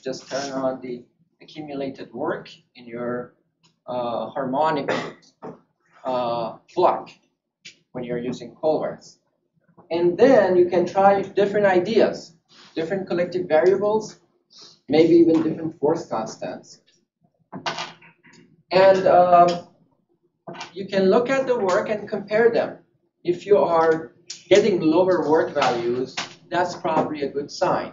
Just turn on the accumulated work in your uh, harmonic uh, block when you're using Colvars. And then you can try different ideas, different collective variables, maybe even different force constants. And um, you can look at the work and compare them. If you are getting lower work values, that's probably a good sign.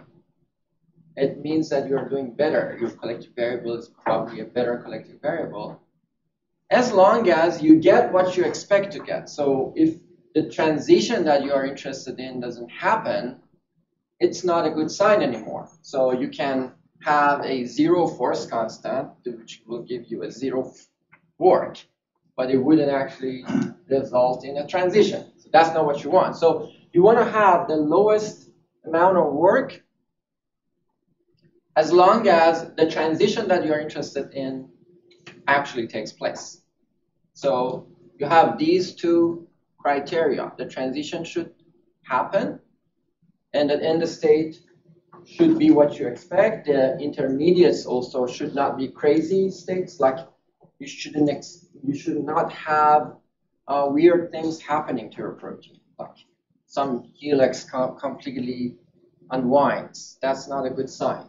It means that you're doing better. Your collective variable is probably a better collective variable. As long as you get what you expect to get. So if the transition that you are interested in doesn't happen, it's not a good sign anymore. So you can have a zero force constant, which will give you a zero work, but it wouldn't actually result in a transition. So that's not what you want. So you want to have the lowest amount of work as long as the transition that you're interested in actually takes place. So you have these two criteria. The transition should happen, and the end state should be what you expect. The intermediates also should not be crazy states. Like you shouldn't you should not have uh, weird things happening to your protein, like some helix com completely unwinds. That's not a good sign.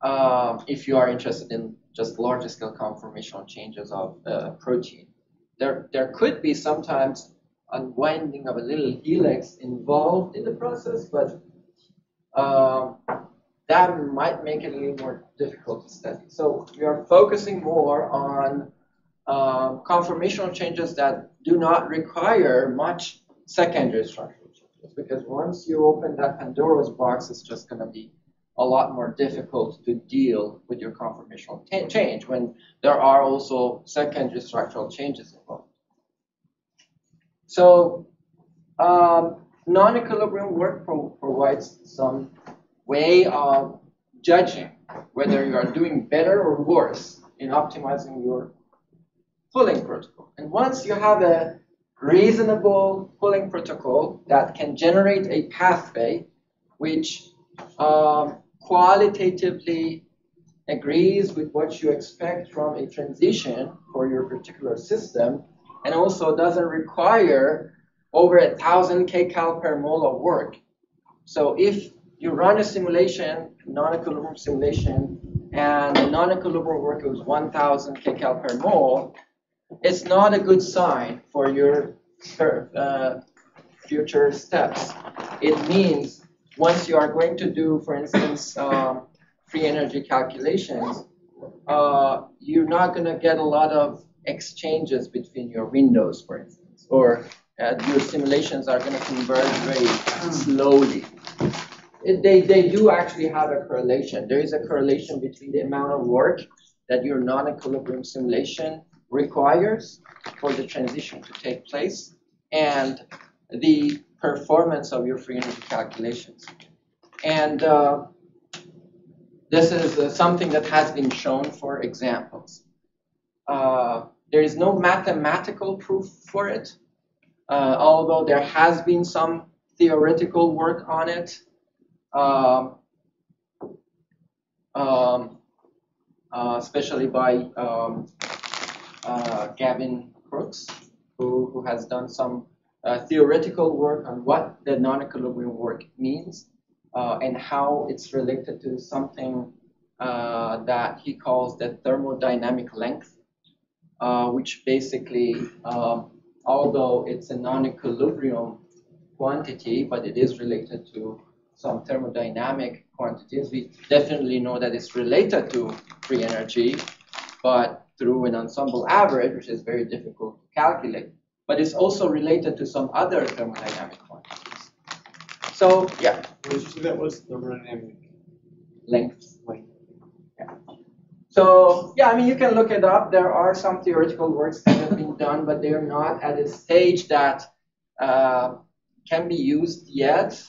Uh, if you are interested in just large scale conformational changes of uh, protein. There, there could be sometimes unwinding of a little helix involved in the process, but uh, that might make it a little more difficult to study. So we are focusing more on uh, conformational changes that do not require much secondary structural changes, because once you open that Pandora's box, it's just going to be a lot more difficult to deal with your conformational change when there are also secondary structural changes involved. So um, non-equilibrium work pro provides some way of judging whether you are doing better or worse in optimizing your pulling protocol. And once you have a reasonable pulling protocol that can generate a pathway which um, qualitatively agrees with what you expect from a transition for your particular system, and also doesn't require over a thousand kcal per mole of work. So if you run a simulation, non-equilibrium simulation, and the non-equilibrium work is 1,000 kcal per mole, it's not a good sign for your uh, future steps. It means once you are going to do, for instance, um, free energy calculations, uh, you're not going to get a lot of exchanges between your windows, for instance, or uh, your simulations are going to converge very slowly. It, they, they do actually have a correlation. There is a correlation between the amount of work that your non-equilibrium simulation requires for the transition to take place and the performance of your free energy calculations. And uh, this is uh, something that has been shown for examples. Uh, there is no mathematical proof for it, uh, although there has been some theoretical work on it. Um, um, uh, especially by um, uh, Gavin Crooks, who, who has done some uh, theoretical work on what the non-equilibrium work means uh, and how it's related to something uh, that he calls the thermodynamic length uh, which basically, um, although it's a non-equilibrium quantity, but it is related to some thermodynamic quantities. We definitely know that it's related to free energy, but through an ensemble average, which is very difficult to calculate. But it's also related to some other thermodynamic quantities. So, yeah. What did you say that was thermodynamic? Length. So yeah, I mean, you can look it up. There are some theoretical works that have been done, but they are not at a stage that uh, can be used yet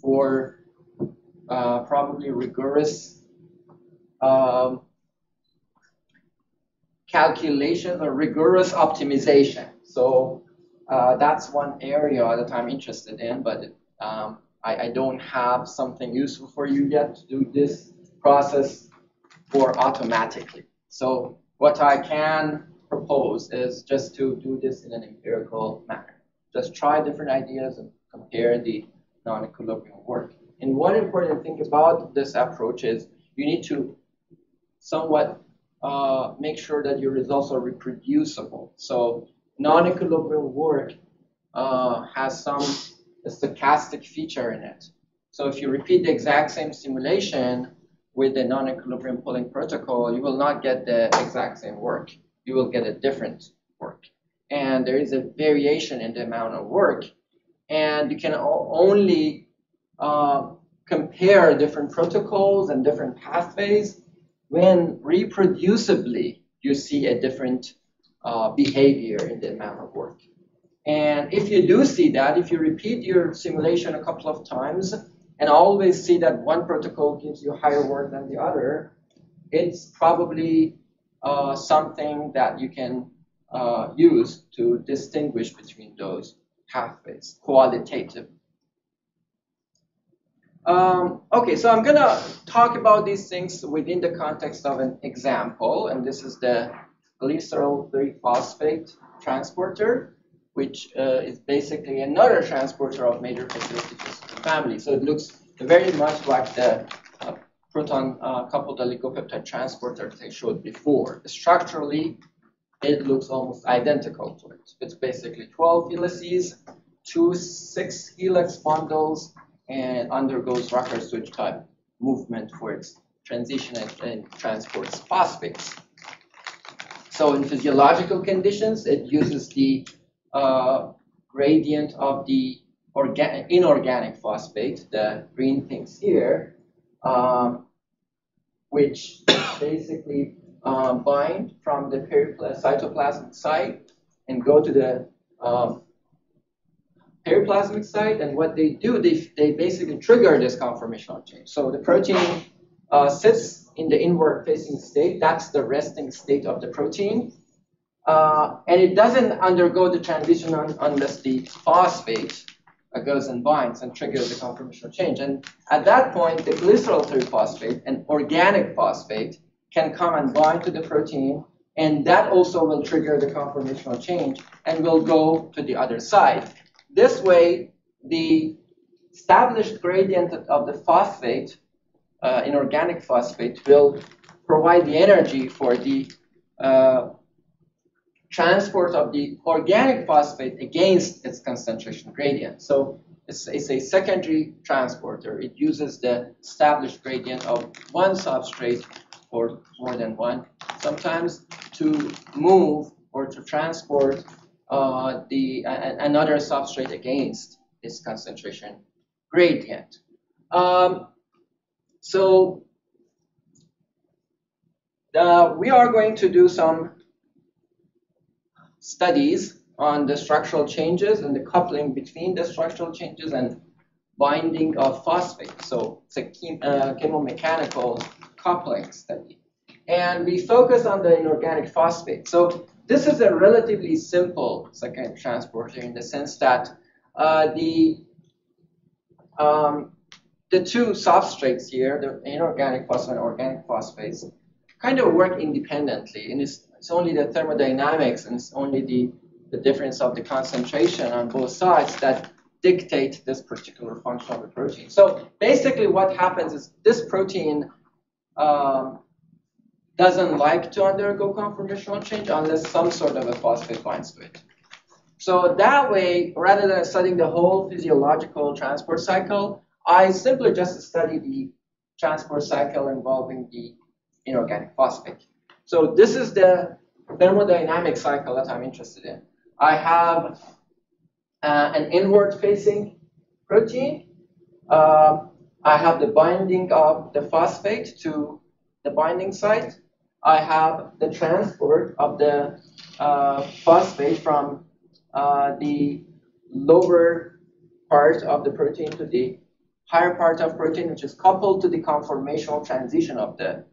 for uh, probably rigorous um, calculations or rigorous optimization. So uh, that's one area that I'm interested in, but um, I, I, don't have something useful for you yet to do this process for automatically. So what I can propose is just to do this in an empirical manner. Just try different ideas and compare the non-equilibrium work. And one important thing about this approach is you need to somewhat uh, make sure that your results are reproducible. So non-equilibrium work uh, has some stochastic feature in it. So if you repeat the exact same simulation with the non-equilibrium pulling protocol, you will not get the exact same work. You will get a different work. And there is a variation in the amount of work. And you can only uh, compare different protocols and different pathways when reproducibly you see a different uh, behavior in the amount of work. And if you do see that, if you repeat your simulation a couple of times and always see that one protocol gives you higher work than the other, it's probably uh, something that you can uh, use to distinguish between those pathways qualitative. Um, okay, so I'm going to talk about these things within the context of an example, and this is the glycerol 3-phosphate transporter, which uh, is basically another transporter of major facilitative family. So it looks very much like the uh, proton-coupled uh, oligopeptide transporter that I showed before. Structurally, it looks almost identical to it. It's basically 12 helices, two six helix bundles, and undergoes rocker switch type movement for its transition and, and transports phosphates. So in physiological conditions, it uses the uh, gradient of the inorganic phosphate, the green things here, um, which basically uh, bind from the cytoplasmic site and go to the um, periplasmic site, and what they do, they, they basically trigger this conformational change. So the protein uh, sits in the inward facing state. That's the resting state of the protein. Uh, and it doesn't undergo the transition un unless the phosphate uh, goes and binds and triggers the conformational change. And at that point, the glycerol 3 phosphate, an organic phosphate, can come and bind to the protein, and that also will trigger the conformational change and will go to the other side. This way, the established gradient of the phosphate, uh, inorganic phosphate, will provide the energy for the uh, transport of the organic phosphate against its concentration gradient. So it's, it's, a secondary transporter. It uses the established gradient of one substrate or more than one sometimes to move or to transport uh, the uh, another substrate against its concentration gradient. Um, so we are going to do some studies on the structural changes and the coupling between the structural changes and binding of phosphate. So it's a chem uh, chemomechanical coupling study. And we focus on the inorganic phosphate. So this is a relatively simple second transporter in the sense that uh, the um, the two substrates here, the inorganic phosphate and organic phosphates, kind of work independently. And it's, it's only the thermodynamics and it's only the, the difference of the concentration on both sides that dictate this particular function of the protein. So basically what happens is this protein um, doesn't like to undergo conformational change unless some sort of a phosphate binds to it. So that way, rather than studying the whole physiological transport cycle, I simply just study the transport cycle involving the inorganic phosphate. So this is the thermodynamic cycle that I'm interested in. I have uh, an inward-facing protein. Uh, I have the binding of the phosphate to the binding site. I have the transport of the uh, phosphate from uh, the lower part of the protein to the higher part of protein, which is coupled to the conformational transition of the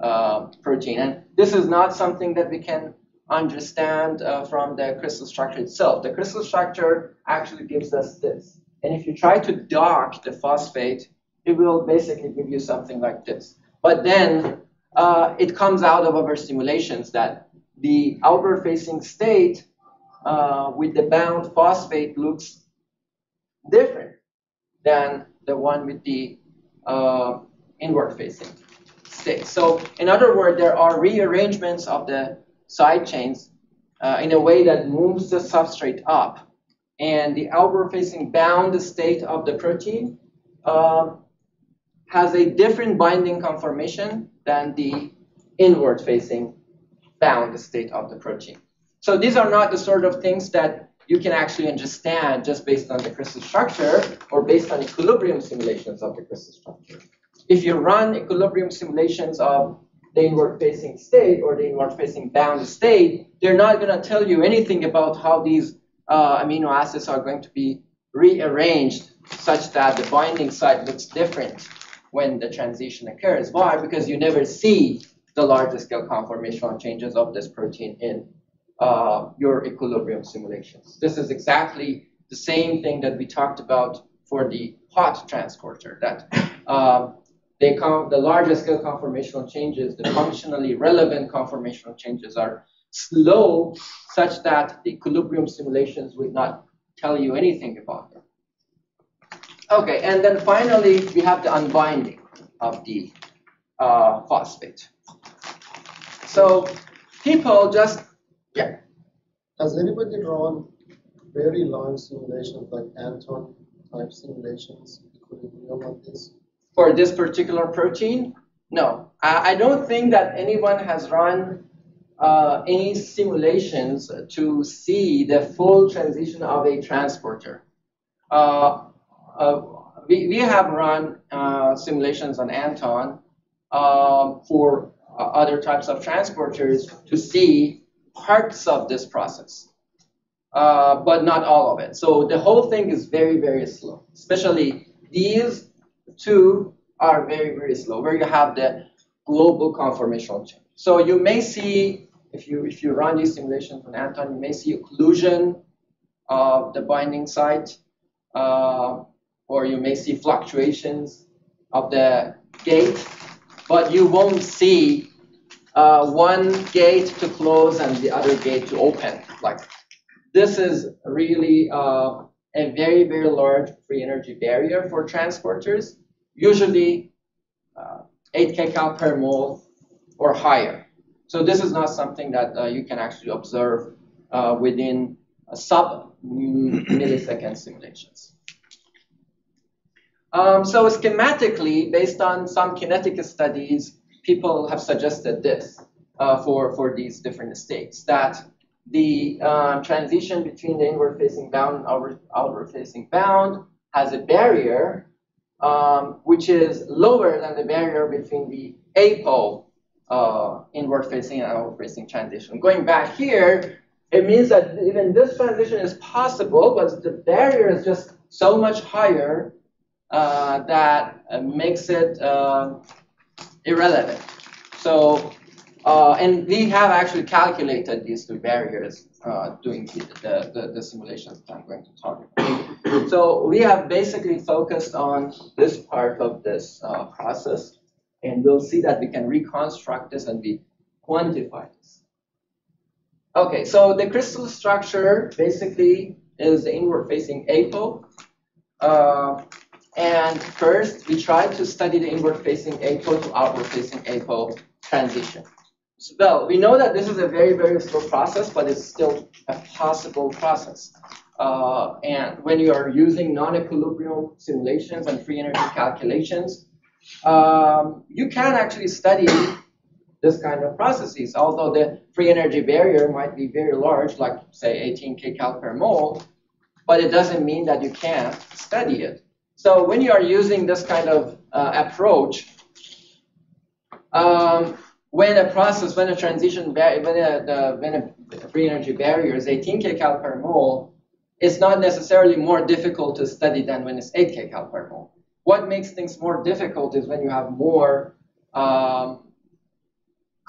uh, protein. And this is not something that we can understand uh, from the crystal structure itself. The crystal structure actually gives us this. And if you try to dock the phosphate, it will basically give you something like this. But then uh, it comes out of our simulations that the outward facing state uh, with the bound phosphate looks different than the one with the uh, inward facing state. So in other words, there are rearrangements of the side chains uh, in a way that moves the substrate up. And the outward facing bound state of the protein uh, has a different binding conformation than the inward facing bound state of the protein. So these are not the sort of things that you can actually understand just based on the crystal structure or based on equilibrium simulations of the crystal structure. If you run equilibrium simulations of the inward facing state or the inward facing bound state, they're not going to tell you anything about how these uh, amino acids are going to be rearranged such that the binding site looks different when the transition occurs. Why? Because you never see the larger scale conformational changes of this protein in uh, your equilibrium simulations. This is exactly the same thing that we talked about for the POT transporter, that uh, they the larger scale conformational changes, the functionally relevant conformational changes are slow such that the equilibrium simulations would not tell you anything about them. Okay, and then finally, we have the unbinding of the uh, phosphate. So people just, yeah. Has anybody drawn very long simulations like Anton type simulations, equilibrium of this? For this particular protein? No. I, I don't think that anyone has run uh, any simulations to see the full transition of a transporter. Uh, uh, we, we have run uh, simulations on Anton uh, for uh, other types of transporters to see parts of this process, but not all of it. So the whole thing is very, very slow, especially these two are very, very slow, where you have the global conformational change. So you may see, if you if you run these simulations on Anton, you may see occlusion of the binding site, uh, or you may see fluctuations of the gate, but you won't see uh, one gate to close and the other gate to open. Like this is really uh, a very, very large free energy barrier for transporters, usually uh, 8 kcal per mole or higher. So this is not something that uh, you can actually observe uh, within sub millisecond simulations. Um, so schematically, based on some kinetic studies, people have suggested this uh, for, for these different states, that the uh, transition between the inward-facing bound and outward, outward-facing bound has a barrier um, which is lower than the barrier between the apo uh, inward-facing and outward-facing transition. Going back here, it means that even this transition is possible, but the barrier is just so much higher uh, that uh, makes it uh, irrelevant. So, uh, and we have actually calculated these two barriers uh, doing the, the, the, simulations that I'm going to talk about. So we have basically focused on this part of this uh, process, and we'll see that we can reconstruct this and we quantify this. Okay, so the crystal structure basically is the inward-facing apo. And first, we tried to study the inward-facing apo to outward-facing apo transition. Well, we know that this is a very, very slow process, but it's still a possible process. Uh, and when you are using non-equilibrium simulations and free energy calculations, um, you can actually study this kind of processes. Although the free energy barrier might be very large, like say 18 kcal per mole, but it doesn't mean that you can't study it. So when you are using this kind of uh, approach, um, when a process, when a transition, when a, the, when a free energy barrier is 18 kcal per mole, it's not necessarily more difficult to study than when it's 8 kcal per mole. What makes things more difficult is when you have more um,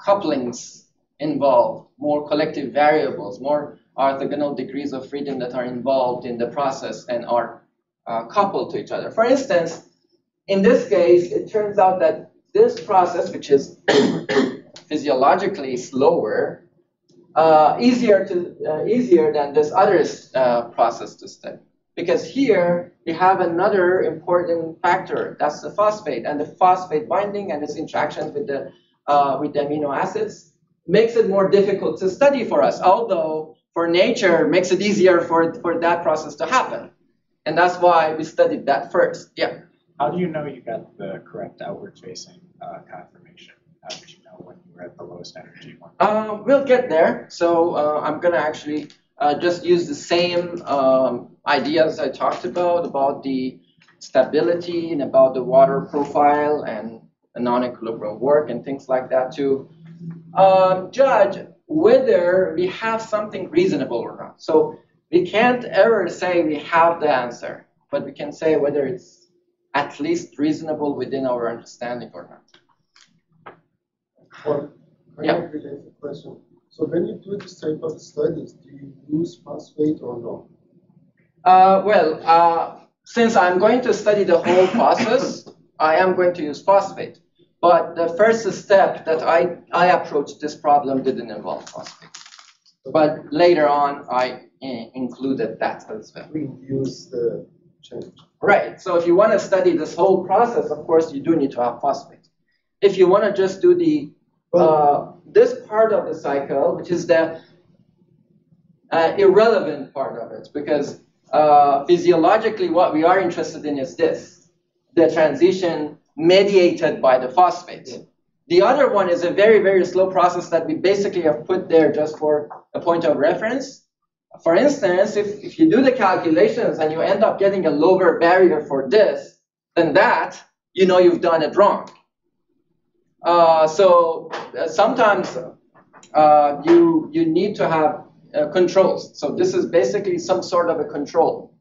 couplings involved, more collective variables, more orthogonal degrees of freedom that are involved in the process and are uh, coupled to each other. For instance, in this case, it turns out that this process, which is physiologically slower, uh, easier to uh, easier than this other uh, process to study. Because here we have another important factor, that's the phosphate, and the phosphate binding and its interactions with the uh, with the amino acids makes it more difficult to study for us. Although for nature makes it easier for for that process to happen, and that's why we studied that first. Yeah. How do you know you got the correct outward facing uh, conformation? How did you know when you were at the lowest energy one? Uh, we'll get there. So uh, I'm gonna actually uh, just use the same um, ideas I talked about, about the stability and about the water profile and the non-equilibrium work and things like that to uh, judge whether we have something reasonable or not. So we can't ever say we have the answer, but we can say whether it's at least reasonable within our understanding or not. Kind Yeah. question. So when you do this type of studies, do you use phosphate or no? Uh, well, uh, since I'm going to study the whole process, I am going to use phosphate. But the first step that I, I approached this problem didn't involve phosphate. But later on, I eh, included that as well. To induce the change. Right. So if you want to study this whole process, of course, you do need to have phosphate. If you want to just do the uh, this part of the cycle, which is the uh, irrelevant part of it, because uh, physiologically, what we are interested in is this: the transition mediated by the phosphate. The other one is a very, very slow process that we basically have put there just for a point of reference. For instance, if, if you do the calculations and you end up getting a lower barrier for this than that, you know you've done it wrong. Uh, so uh, sometimes uh, you you need to have uh, controls. So this is basically some sort of a control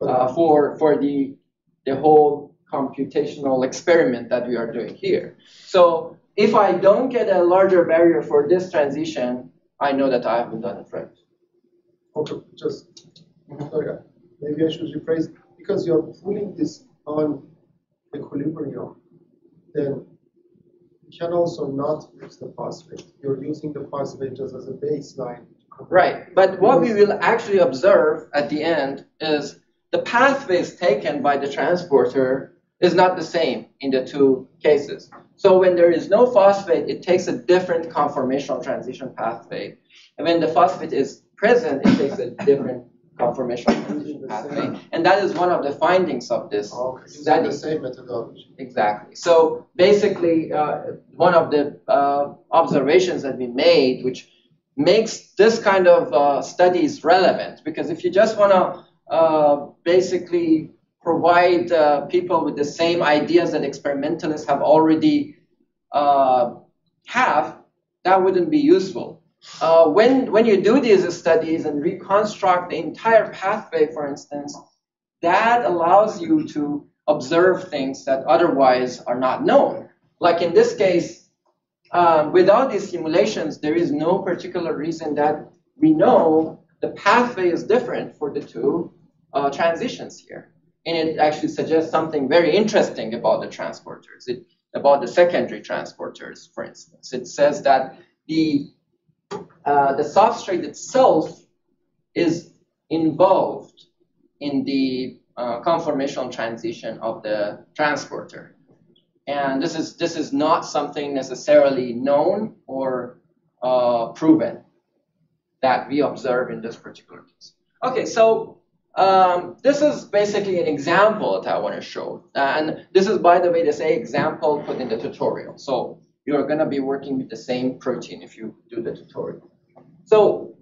uh, for for the the whole computational experiment that we are doing here. So if I don't get a larger barrier for this transition, I know that I haven't done it right. Okay, just, sorry, maybe I should rephrase, because you're pulling this on equilibrium, then you can also not use the phosphate. You're using the phosphate just as a baseline. Right, but what we will actually observe at the end is the pathways taken by the transporter is not the same in the two cases. So when there is no phosphate, it takes a different conformational transition pathway. And when the phosphate is present, it takes a different conformational transition pathway. And that is one of the findings of this Okay, study. the same methodology. Exactly. So basically, uh, one of the uh, observations that we made, which makes this kind of uh, studies relevant, because if you just want to uh, basically provide uh, people with the same ideas that experimentalists have already uh, have, that wouldn't be useful. Uh, when when you do these studies and reconstruct the entire pathway, for instance, that allows you to observe things that otherwise are not known. Like in this case, um, without these simulations, there is no particular reason that we know the pathway is different for the two uh, transitions here. And it actually suggests something very interesting about the transporters, it, about the secondary transporters, for instance. It says that the, uh, the substrate itself is involved in the uh, conformational transition of the transporter. And this is, this is not something necessarily known or uh, proven that we observe in this particular case. Okay, so um, this is basically an example that I want to show. And this is, by the way, the same example put in the tutorial. So you're going to be working with the same protein if you do the tutorial. So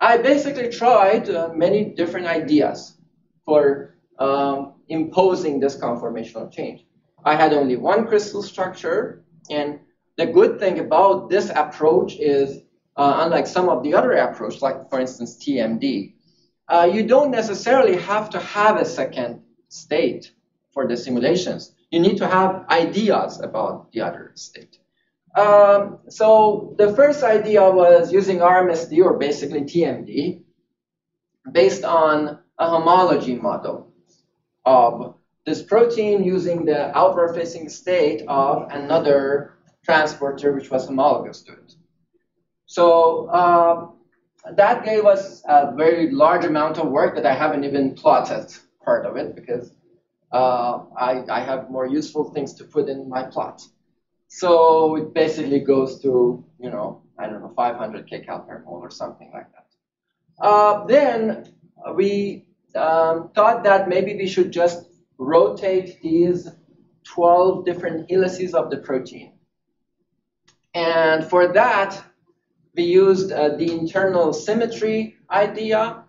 I basically tried uh, many different ideas for um, imposing this conformational change. I had only one crystal structure, and the good thing about this approach is, uh, unlike some of the other approaches, like for instance TMD, uh, you don't necessarily have to have a second state for the simulations. You need to have ideas about the other state. Um, so the first idea was using RMSD, or basically TMD, based on a homology model of this protein using the outward facing state of another transporter which was homologous to it. So uh, that gave us a very large amount of work that I haven't even plotted part of it because uh, I, I have more useful things to put in my plot. So it basically goes to, you know, I don't know, 500 kcal per mole or something like that. Uh, then we um, thought that maybe we should just rotate these 12 different helices of the protein. And for that, we used uh, the internal symmetry idea.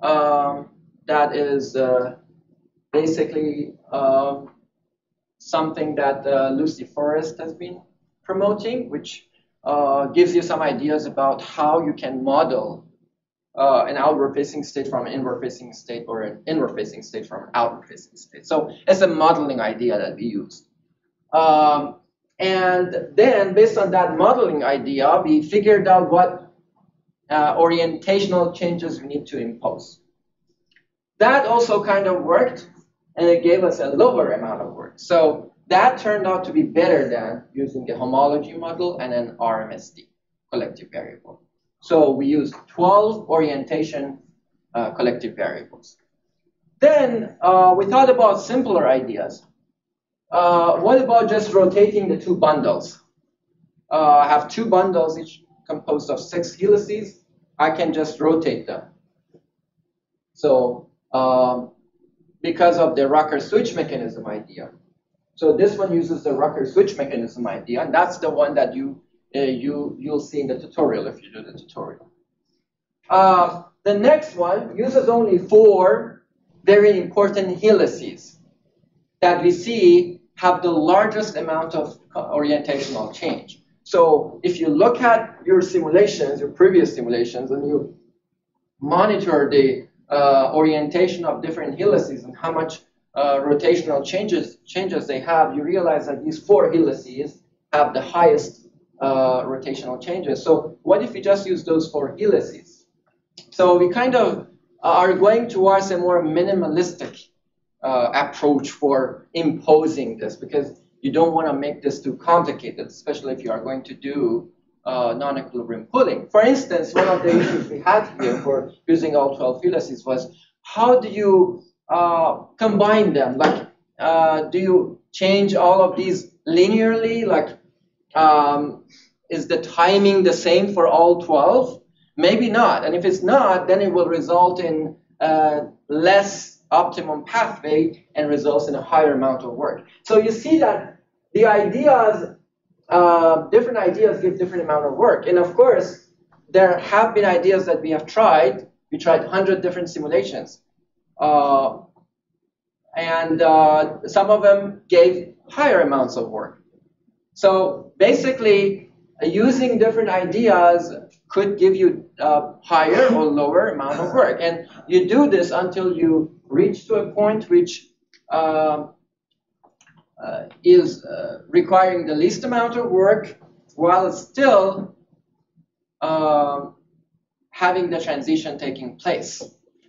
Um, that is uh, basically uh, something that uh, Lucy Forrest has been promoting, which uh, gives you some ideas about how you can model uh, an outward-facing state from an inward-facing state or an inward-facing state from an outward-facing state. So it's a modeling idea that we used. Um, and then, based on that modeling idea, we figured out what uh, orientational changes we need to impose. That also kind of worked, and it gave us a lower amount of work. So that turned out to be better than using the homology model and an RMSD, collective variable. So we used 12 orientation uh, collective variables. Then uh, we thought about simpler ideas. Uh, what about just rotating the two bundles? Uh, I have two bundles, each composed of six helices. I can just rotate them. So um, because of the rocker switch mechanism idea. So this one uses the rocker switch mechanism idea, and that's the one that you uh, you, you'll see in the tutorial if you do the tutorial. Uh, the next one uses only four very important helices that we see have the largest amount of orientational change. So if you look at your simulations, your previous simulations, and you monitor the uh, orientation of different helices and how much uh, rotational changes changes they have, you realize that these four helices have the highest uh, rotational changes. So what if we just use those four helices? So we kind of are going towards a more minimalistic uh, approach for imposing this because you don't want to make this too complicated, especially if you are going to do uh, non-equilibrium pulling. For instance, one of the issues we had here for using all 12 helices was how do you uh, combine them? Like, uh, do you change all of these linearly? Like, um, is the timing the same for all 12? Maybe not. And if it's not, then it will result in uh, less optimum pathway and results in a higher amount of work. So you see that the ideas, uh, different ideas give different amount of work. And of course, there have been ideas that we have tried. We tried 100 different simulations. Uh, and uh, some of them gave higher amounts of work. So basically, uh, using different ideas could give you a higher or lower amount of work. And you do this until you reach to a point which uh, uh, is uh, requiring the least amount of work while still um, having the transition taking place.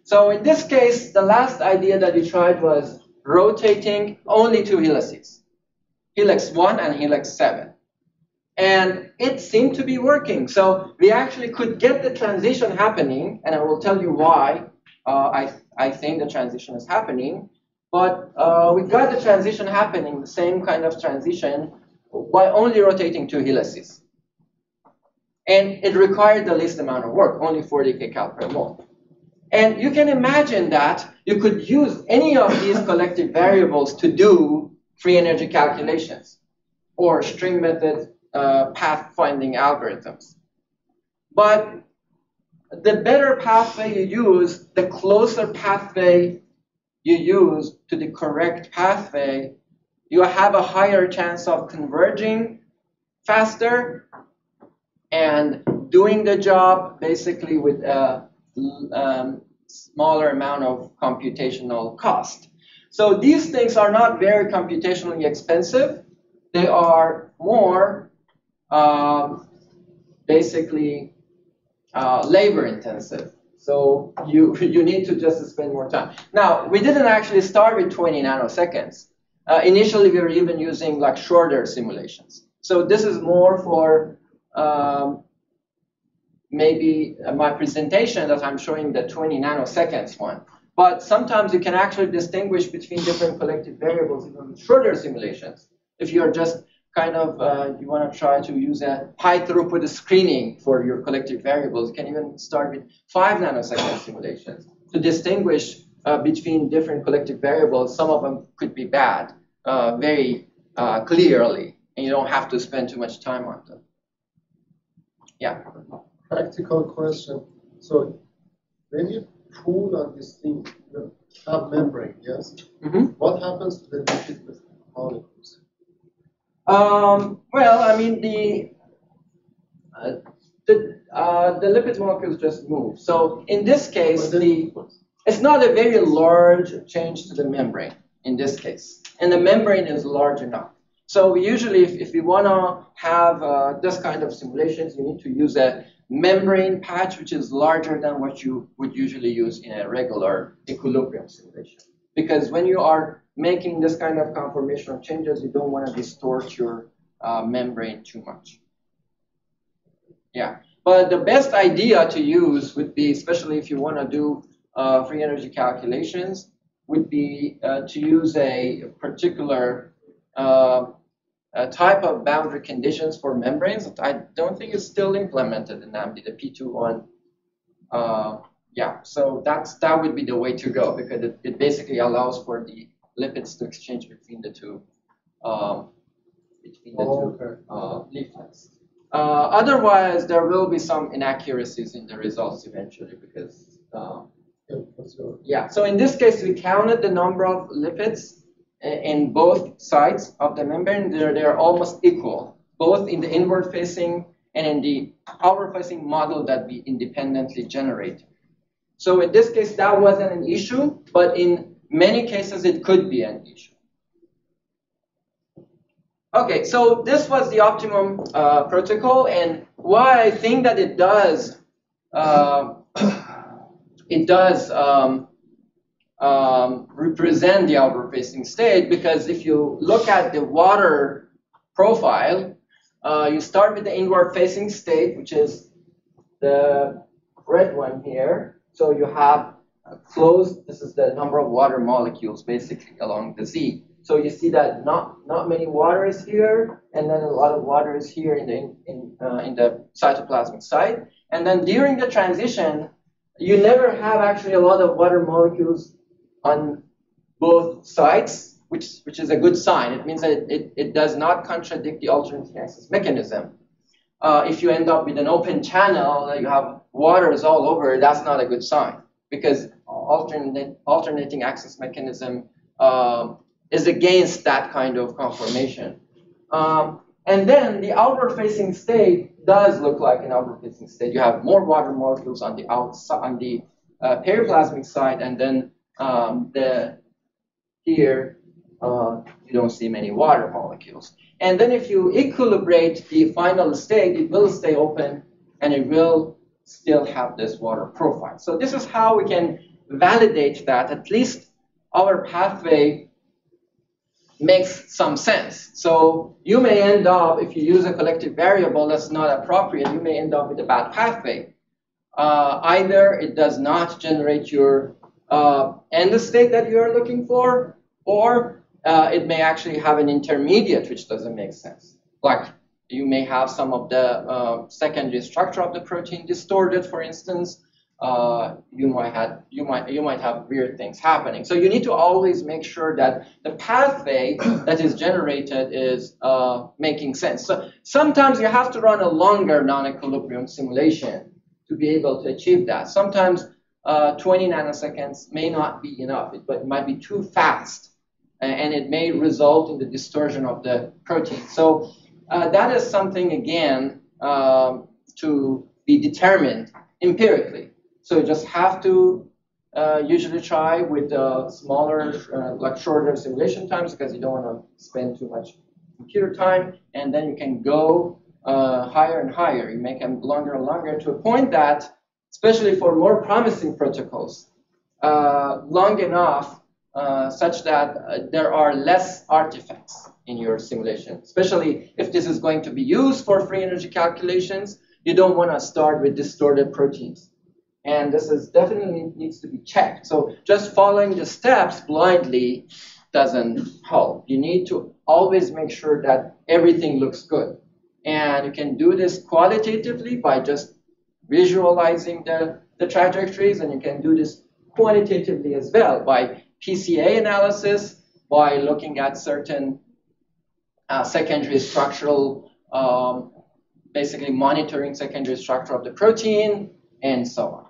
So in this case, the last idea that we tried was rotating only two helices helix 1 and helix 7. And it seemed to be working. So we actually could get the transition happening, and I will tell you why uh, I, I think the transition is happening. But uh, we got the transition happening, the same kind of transition, by only rotating two helices. And it required the least amount of work, only 40 kcal per mole. And you can imagine that you could use any of these collective variables to do free energy calculations or string method uh, path finding algorithms. But the better pathway you use, the closer pathway you use to the correct pathway, you have a higher chance of converging faster and doing the job basically with a um, smaller amount of computational cost. So these things are not very computationally expensive. They are more um, basically uh, labor intensive. So you, you need to just spend more time. Now, we didn't actually start with 20 nanoseconds. Uh, initially, we were even using like shorter simulations. So this is more for um, maybe my presentation that I'm showing the 20 nanoseconds one. But sometimes you can actually distinguish between different collective variables even with shorter simulations. If you're just kind of, uh, you want to try to use a high throughput screening for your collective variables, you can even start with five nanosecond simulations to distinguish uh, between different collective variables. Some of them could be bad uh, very uh, clearly, and you don't have to spend too much time on them. Yeah. Practical question. So when you pull on this thing, the membrane, yes? Mm-hmm. What happens to the lipid molecules? Um, well, I mean the uh, the uh, the lipid molecules just move. So in this case, the it's not a very large change to the membrane in this case, and the membrane is large enough. So usually, if, if we want to have uh, this kind of simulations, you need to use a membrane patch which is larger than what you would usually use in a regular equilibrium simulation. Because when you are making this kind of conformational changes, you don't want to distort your uh, membrane too much. Yeah, but the best idea to use would be, especially if you want to do uh, free energy calculations, would be uh, to use a particular uh, a type of boundary conditions for membranes I don't think it's still implemented in NAMD, the P21. Uh, yeah, so that's that would be the way to go because it, it basically allows for the lipids to exchange between the two um, between the Oh, two okay. uh, leaflets. Uh, otherwise, there will be some inaccuracies in the results eventually because uh, Yeah, because you're- yeah, so in this case, we counted the number of lipids in both sides of the membrane. They're, they're almost equal, both in the inward facing and in the outward facing model that we independently generate. So in this case, that wasn't an issue, but in many cases, it could be an issue. Okay, so this was the optimum uh, protocol, and why I think that it does uh, it does um, um, represent the outward facing state because if you look at the water profile, uh, you start with the inward facing state, which is the red one here. So you have a closed, this is the number of water molecules basically along the Z. So you see that not, not many water is here, and then a lot of water is here in the, in, uh, in the cytoplasmic site. And then during the transition, you never have actually a lot of water molecules on both sides, which, which is a good sign. It means that it, it, does not contradict the alternating access mechanism. Uh, if you end up with an open channel, you have waters all over, that's not a good sign because alternate, alternating access mechanism um, is against that kind of conformation. Um, and then the outward facing state does look like an outward facing state. You have more water molecules on the outside, on the uh, periplasmic side, and then um, the here uh, you don't see many water molecules. And then if you equilibrate the final state, it will stay open and it will still have this water profile. So this is how we can validate that at least our pathway makes some sense. So you may end up, if you use a collective variable that's not appropriate, you may end up with a bad pathway. Uh, either it does not generate your uh, end state that you are looking for, or uh, it may actually have an intermediate which doesn't make sense. Like you may have some of the uh, secondary structure of the protein distorted, for instance. Uh, you might have you might you might have weird things happening. So you need to always make sure that the pathway that is generated is uh, making sense. So sometimes you have to run a longer non-equilibrium simulation to be able to achieve that. Sometimes uh, 20 nanoseconds may not be enough, it, but it might be too fast, and, it may result in the distortion of the protein. So uh, that is something again um, to be determined empirically. So you just have to uh, usually try with smaller, uh, like shorter simulation times because you don't want to spend too much computer time, and then you can go uh, higher and higher. You make them longer and longer to a point that especially for more promising protocols, uh, long enough such that there are less artifacts in your simulation, especially if this is going to be used for free energy calculations. You don't want to start with distorted proteins. And this is definitely needs to be checked. So just following the steps blindly doesn't help. You need to always make sure that everything looks good. And you can do this qualitatively by just visualizing the, the trajectories, and you can do this quantitatively as well by PCA analysis, by looking at certain uh, secondary structural, um, basically monitoring secondary structure of the protein, and so on.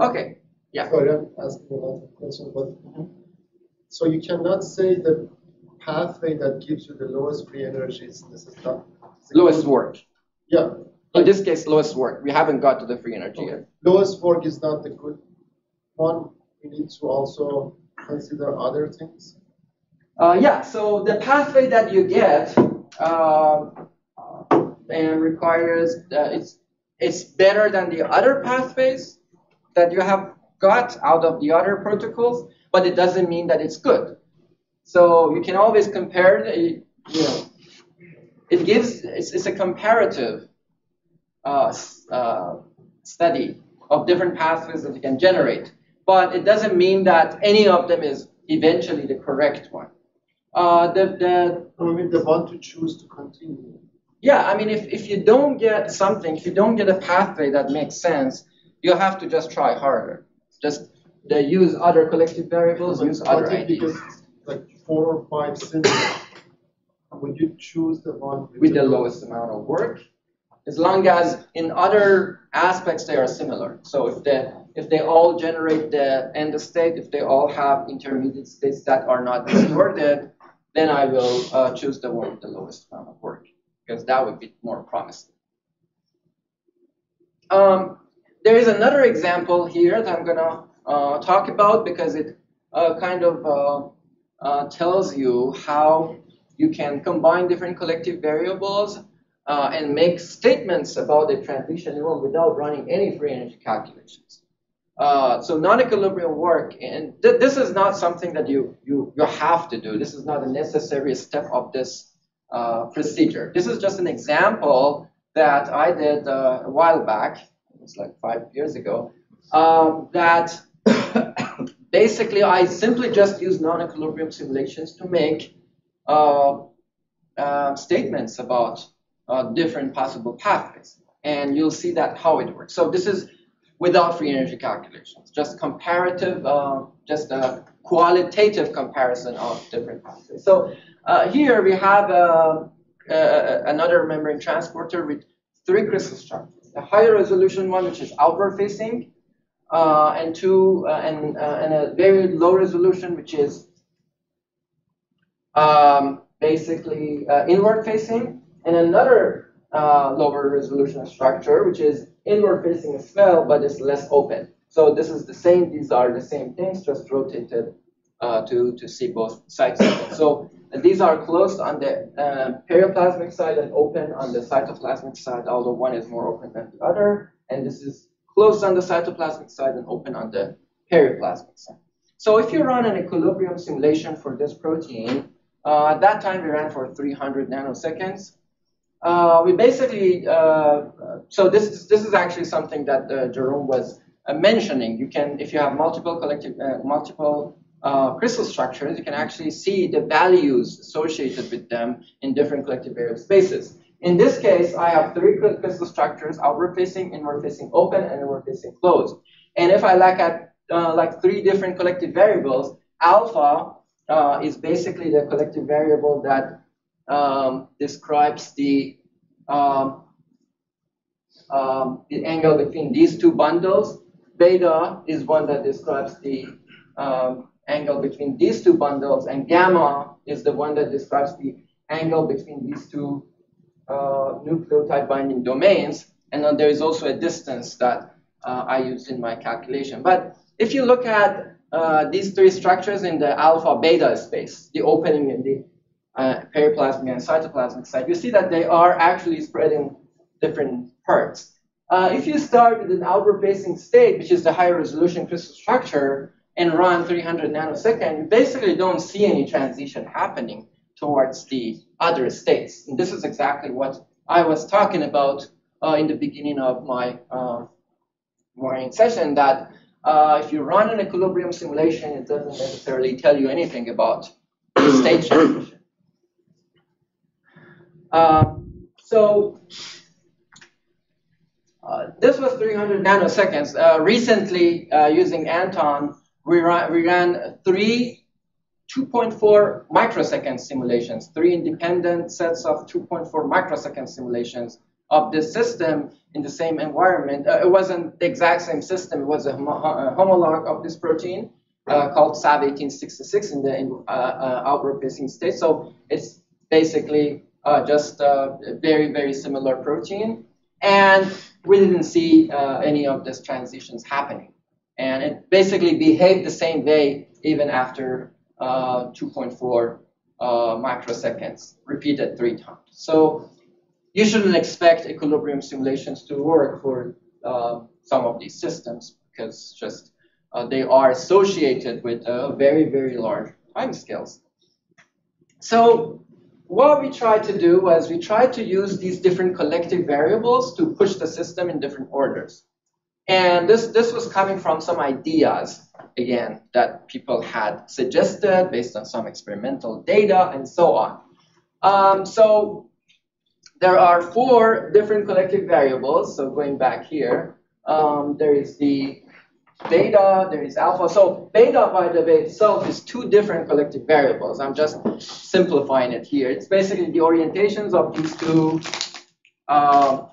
Okay, yeah. Sorry, I'm asking a lot of questions, but so you cannot say the pathway that gives you the lowest free energy is this is not lowest work. Yeah, In this case, lowest work. We haven't got to the free energy yet. lowest work is not the good one. We need to also consider other things. Uh, yeah, so the pathway that you get uh, and requires uh, it's it's better than the other pathways that you have got out of the other protocols, but it doesn't mean that it's good. So you can always compare. The, you know, it gives it's, it's a comparative uh, uh, study of different pathways that you can generate, but it doesn't mean that any of them is eventually the correct one. Uh, the, the I mean, the one to choose to continue. yeah, I mean, if, if you don't get something, if you don't get a pathway that makes sense, you have to just try harder. Just use other collective variables, Like, use other ideas like four or five similar? Would you choose the one with the lowest amount of work, as long as in other aspects they are similar. So if they if they all generate the end state, if they all have intermediate states that are not distorted, then I will uh, choose the one with the lowest amount of work because that would be more promising. Um, there is another example here that I'm gonna uh, talk about because it uh, kind of uh, uh, tells you how you can combine different collective variables uh, and make statements about the transition neuron without running any free energy calculations. Uh, so non-equilibrium work, and th- this is not something that you, you, you have to do. This is not a necessary step of this uh, procedure. This is just an example that I did uh, a while back, it was like five years ago, um, that basically I simply just use non-equilibrium simulations to make uh, uh, statements about different possible pathways. And you'll see that how it works. So this is without free energy calculations, just comparative, uh, just a qualitative comparison of different pathways. So uh, here we have uh, uh, another membrane transporter with three crystal structures. A higher resolution one, which is outward facing, uh, and two, uh, and, uh, and a very low resolution, which is um, basically uh, inward facing, and another uh, lower resolution structure, which is inward facing as well, but it's less open. So this is the same, these are the same things, just rotated uh, to, to see both sides. So these are closed on the uh, periplasmic side and open on the cytoplasmic side, although one is more open than the other. And this is closed on the cytoplasmic side and open on the periplasmic side. So if you run an equilibrium simulation for this protein, uh, at that time we ran for 300 nanoseconds. Uh, we basically, uh, so this is, this is actually something that uh, Jerome was uh, mentioning. You can, if you have multiple collective, uh, multiple crystal structures, you can actually see the values associated with them in different collective variable spaces. In this case, I have three crystal structures, outward facing, inward facing open, and inward facing closed. And if I look at uh, like three different collective variables, alpha uh, is basically the collective variable that um, describes the um, um, the angle between these two bundles. Beta is one that describes the um, angle between these two bundles, and gamma is the one that describes the angle between these two uh, nucleotide binding domains. And then there is also a distance that uh, I used in my calculation. But if you look at uh, these three structures in the alpha beta space, the opening in the uh, periplasmic and cytoplasmic side, you see that they are actually spreading different parts. uh, if you start with an outward-facing state, which is the higher resolution crystal structure, and run 300 nanosecond, you basically don't see any transition happening towards the other states. And this is exactly what I was talking about uh, in the beginning of my uh, morning session, that uh, if you run an equilibrium simulation, it doesn't necessarily tell you anything about the state transition. Um, so uh, this was 300 nanoseconds. Uh, recently, uh, using Anton, we ran, we ran three 2.4 microsecond simulations, three independent sets of 2.4 microsecond simulations of this system in the same environment. Uh, it wasn't the exact same system. It was a, homo a homolog of this protein uh, called SAV1866 in the in, uh, uh, outward-facing state. So it's basically uh, just a very, very similar protein. And we didn't see uh, any of these transitions happening. And it basically behaved the same way even after 2.4 microseconds, repeated three times. So you shouldn't expect equilibrium simulations to work for uh, some of these systems because just uh, they are associated with uh, very, very large time scales. So what we tried to do was we tried to use these different collective variables to push the system in different orders. And this, this was coming from some ideas, again, that people had suggested based on some experimental data and so on. Um, so there are four different collective variables. So going back here, um, there is the beta, there is alpha. So beta, by the way, itself is two different collective variables. I'm just simplifying it here. It's basically the orientations of these two uh,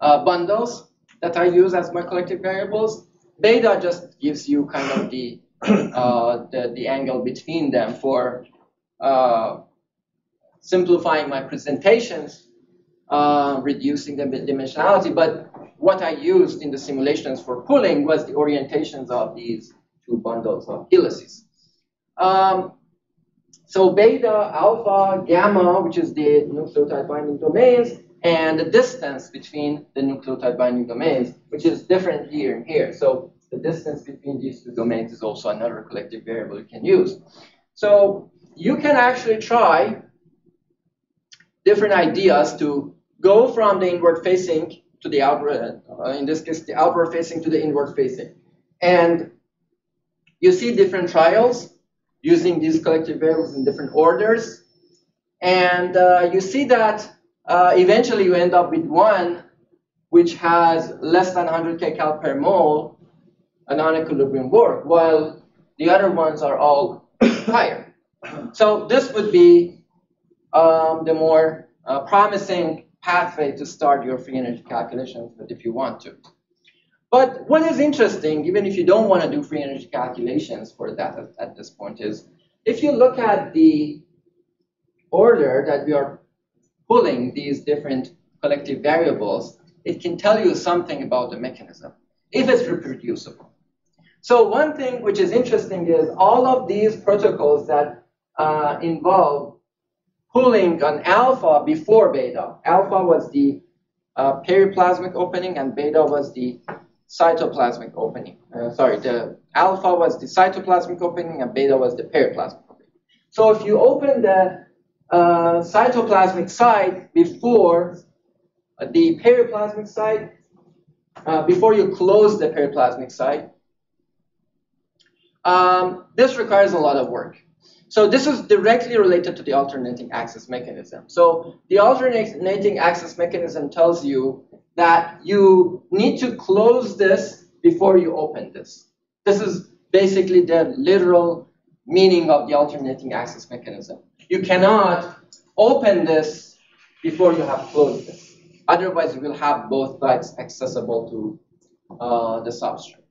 uh, bundles that I use as my collective variables. Beta just gives you kind of the uh, the, the angle between them for uh, simplifying my presentations, uh, reducing the dimensionality. But what I used in the simulations for pulling was the orientations of these two bundles of helices. Um, so beta, alpha, gamma, which is the nucleotide binding domains, and the distance between the nucleotide binding domains, which is different here and here. So the distance between these two domains is also another collective variable you can use. So you can actually try different ideas to go from the inward facing to the outward, uh, in this case, the outward facing to the inward facing. And you see different trials using these collective variables in different orders. And uh, you see that uh, eventually you end up with one which has less than 100 kcal per mole, a non-equilibrium work, while the other ones are all higher. So this would be um, the more uh, promising pathway to start your free energy calculations but if you want to. But what is interesting, even if you don't want to do free energy calculations for that at, at this point, is if you look at the order that we are pulling these different collective variables, it can tell you something about the mechanism, if it's reproducible. So one thing which is interesting is all of these protocols that uh, involve pulling on alpha before beta. Alpha was the uh, periplasmic opening and beta was the cytoplasmic opening. Uh, sorry, the alpha was the cytoplasmic opening and beta was the periplasmic opening. So if you open the uh, cytoplasmic side before the periplasmic side, uh, before you close the periplasmic side, um, this requires a lot of work. So this is directly related to the alternating access mechanism. So the alternating access mechanism tells you that you need to close this before you open this. This is basically the literal meaning of the alternating access mechanism. You cannot open this before you have closed this. Otherwise, you will have both sides accessible to uh, the substrate.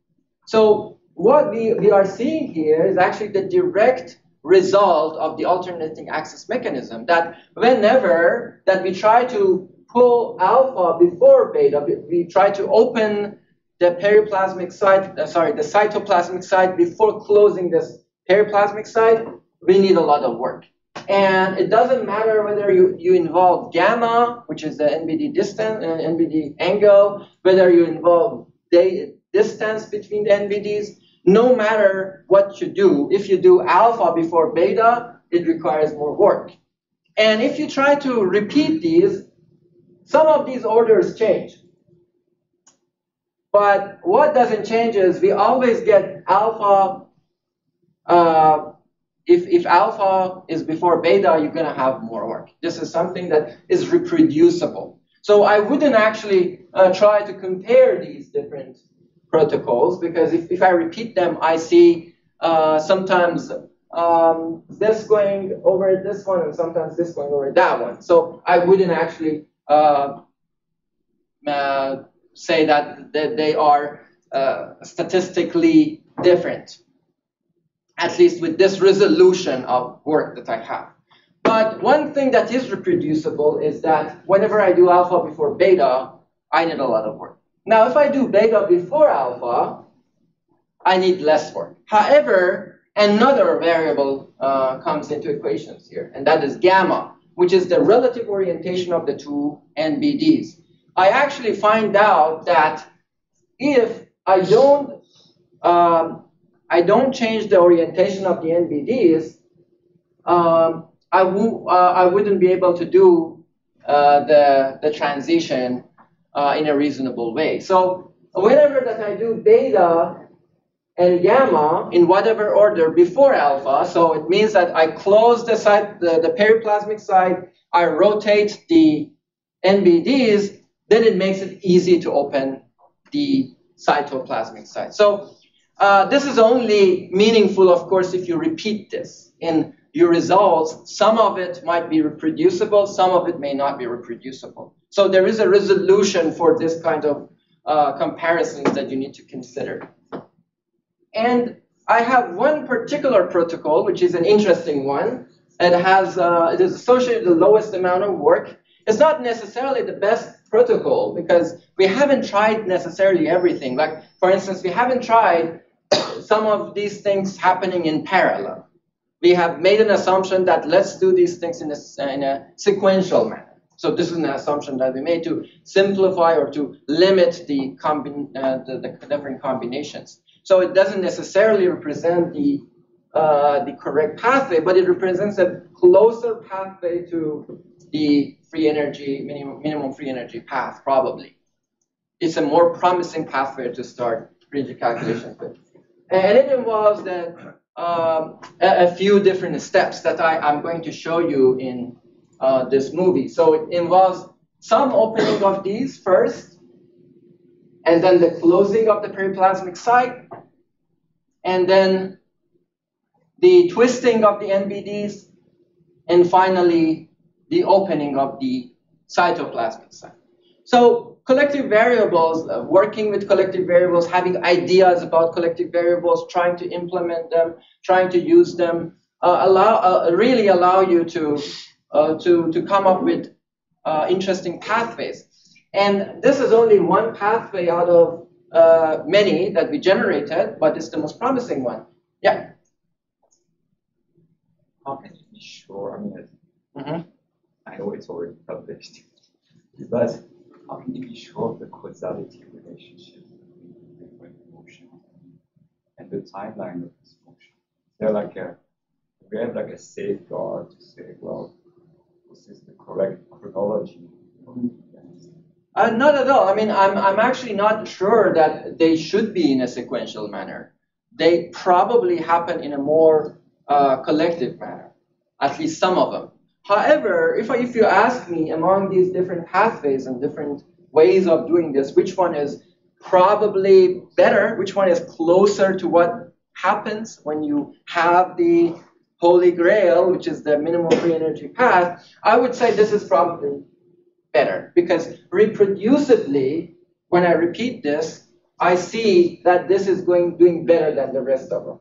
So what we, we are seeing here is actually the direct result of the alternating access mechanism that whenever that we try to pull alpha before beta, we try to open the periplasmic side, uh, sorry, the cytoplasmic side before closing this periplasmic side, we need a lot of work. And it doesn't matter whether you, you involve gamma, which is the NBD distance uh, NBD angle, whether you involve the distance between the NBDs, no matter what you do, if you do alpha before beta, it requires more work. And if you try to repeat these, some of these orders change. But what doesn't change is we always get alpha. Uh, if, if alpha is before beta, you're going to have more work. This is something that is reproducible. So I wouldn't actually uh, try to compare these different protocols because if, if I repeat them, I see uh, sometimes um, this going over this one and sometimes this going over that one. So I wouldn't actually uh, uh, say that, that they are uh, statistically different, at least with this resolution of work that I have. But one thing that is reproducible is that whenever I do alpha before beta, I need a lot of work. Now, if I do beta before alpha, I need less work. However, another variable uh, comes into equations here, and that is gamma, which is the relative orientation of the two NBDs. I actually find out that if I don't um, I don't change the orientation of the NBDs, um, I, uh, I wouldn't be able to do uh, the, the transition uh, in a reasonable way. So whenever that I do beta and gamma in whatever order before alpha, so it means that I close the side, the, the periplasmic side, I rotate the NBDs, then it makes it easy to open the cytoplasmic side. So uh, this is only meaningful, of course, if you repeat this in your results. Some of it might be reproducible, some of it may not be reproducible. So there is a resolution for this kind of uh, comparisons that you need to consider. And I have one particular protocol, which is an interesting one. It has uh, it is associated with the lowest amount of work. It's not necessarily the best protocol because we haven't tried necessarily everything. Like, for instance, we haven't tried some of these things happening in parallel. We have made an assumption that let's do these things in a, in a sequential manner. So this is an assumption that we made to simplify or to limit the, combi- uh, the, the, different combinations. So it doesn't necessarily represent the, uh, the correct pathway, but it represents a closer pathway to the free energy, minimum, minimum free energy path, probably. It's a more promising pathway to start rigid calculations with. And it involves then um, a, a, few different steps that I, am going to show you in uh, this movie. So it involves some opening of these first, and then the closing of the periplasmic site, and then the twisting of the NBDs, and finally the opening of the cytoplasmic site. So collective variables, uh, working with collective variables, having ideas about collective variables, trying to implement them, trying to use them, uh, allow uh, really allow you to uh, to to come up with uh, interesting pathways. And this is only one pathway out of uh, many that we generated, but it's the most promising one. Yeah. How can you be sure? I mean, mm-hmm. I know it's already published, but how can you be sure of the causality relationship between motion and the timeline of this motion? Is there like a, we have like a safeguard to say, well, this is the correct chronology uh, not at all. I mean, I'm, I'm actually not sure that they should be in a sequential manner. They probably happen in a more uh, collective manner, at least some of them. However, if, if you ask me among these different pathways and different ways of doing this, which one is probably better, which one is closer to what happens when you have the holy grail, which is the minimal free energy path, I would say this is probably better because reproducibly, when I repeat this, I see that this is going doing better than the rest of them.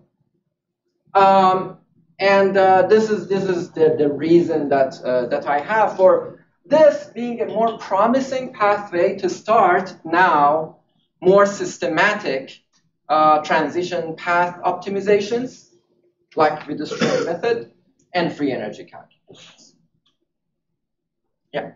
Um, and uh, this is this is the, the reason that uh, that I have for this being a more promising pathway to start now more systematic uh, transition path optimizations, like with the string method. and free energy calculations. Yeah.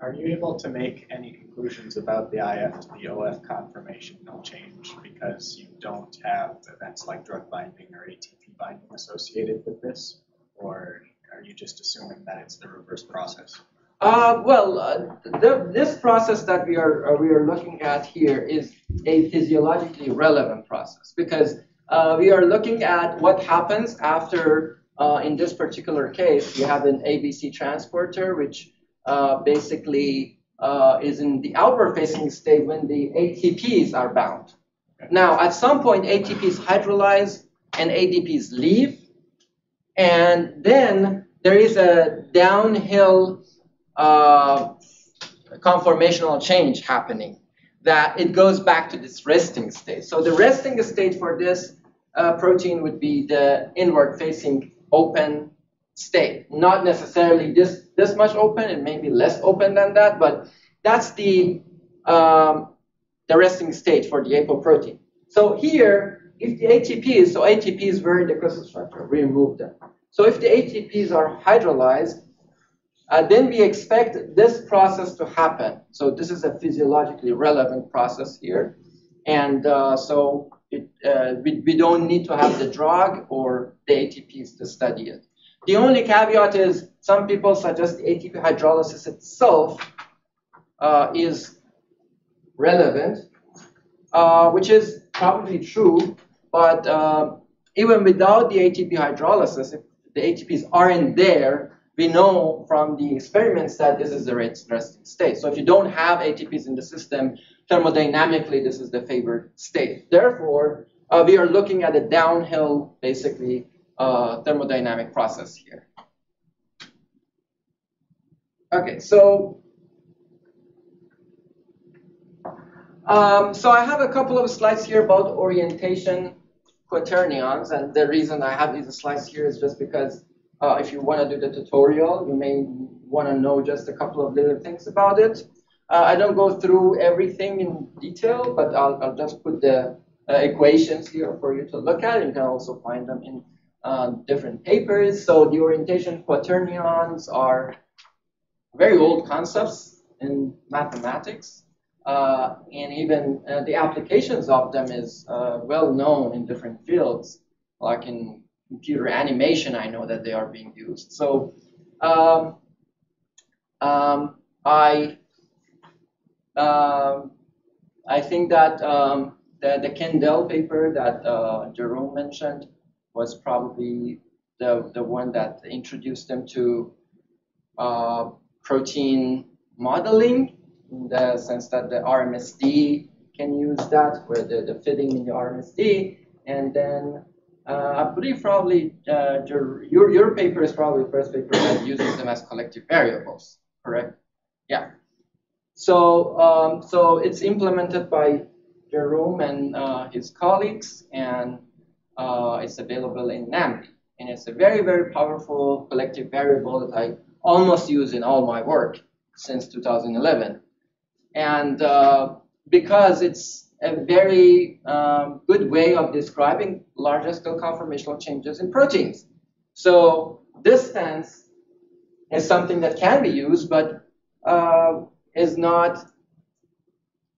Are you able to make any conclusions about the IF to the OF conformational change because you don't have events like drug binding or ATP binding associated with this? Or are you just assuming that it's the reverse process? Uh, well, uh, the, this process that we are uh, we are looking at here is a physiologically relevant process because uh, we are looking at what happens after, uh, in this particular case, you have an ABC transporter, which uh, basically is in the outward-facing state when the ATPs are bound. Now, at some point, ATPs hydrolyze and ADPs leave, and then there is a downhill uh, conformational change happening that it goes back to this resting state. So the resting state for this uh, protein would be the inward facing open state. Not necessarily this, this much open, it may be less open than that, but that's the, um, the resting state for the apoprotein. So here, if the ATPs, so ATPs vary the crystal structure, remove them. So if the ATPs are hydrolyzed, uh, then we expect this process to happen. So this is a physiologically relevant process here. And uh, so it, uh, we, we don't need to have the drug or the ATPs to study it. The only caveat is some people suggest ATP hydrolysis itself uh, is relevant, uh, which is probably true, but uh, even without the ATP hydrolysis, if the ATPs aren't there, we know from the experiments that this is the resting state. So if you don't have ATPs in the system, thermodynamically, this is the favored state. Therefore, uh, we are looking at a downhill, basically, uh, thermodynamic process here. Okay, so um, so I have a couple of slides here about orientation quaternions, and the reason I have these slides here is just because uh, if you want to do the tutorial, you may want to know just a couple of little things about it. Uh, I don't go through everything in detail, but I'll, I'll just put the uh, equations here for you to look at. You can also find them in uh, different papers. So the orientation quaternions are very old concepts in mathematics. Uh, and even uh, the applications of them is well known in different fields, like in computer animation, I know that they are being used. So um, um, I um, I think that um, the, the Kendall paper that uh, Jerome mentioned was probably the, the one that introduced them to uh, protein modeling in the sense that the RMSD can use that, where the, the fitting in the RMSD, and then uh, I believe probably uh, your, your paper is probably the first paper that uses them as collective variables, correct? Yeah. So, um, so it's implemented by Jerome and uh, his colleagues, and uh, it's available in NAMD. And it's a very, very powerful collective variable that I almost use in all my work since 2011. And uh, because it's a very um, good way of describing larger scale conformational changes in proteins. So distance is something that can be used, but uh, is not,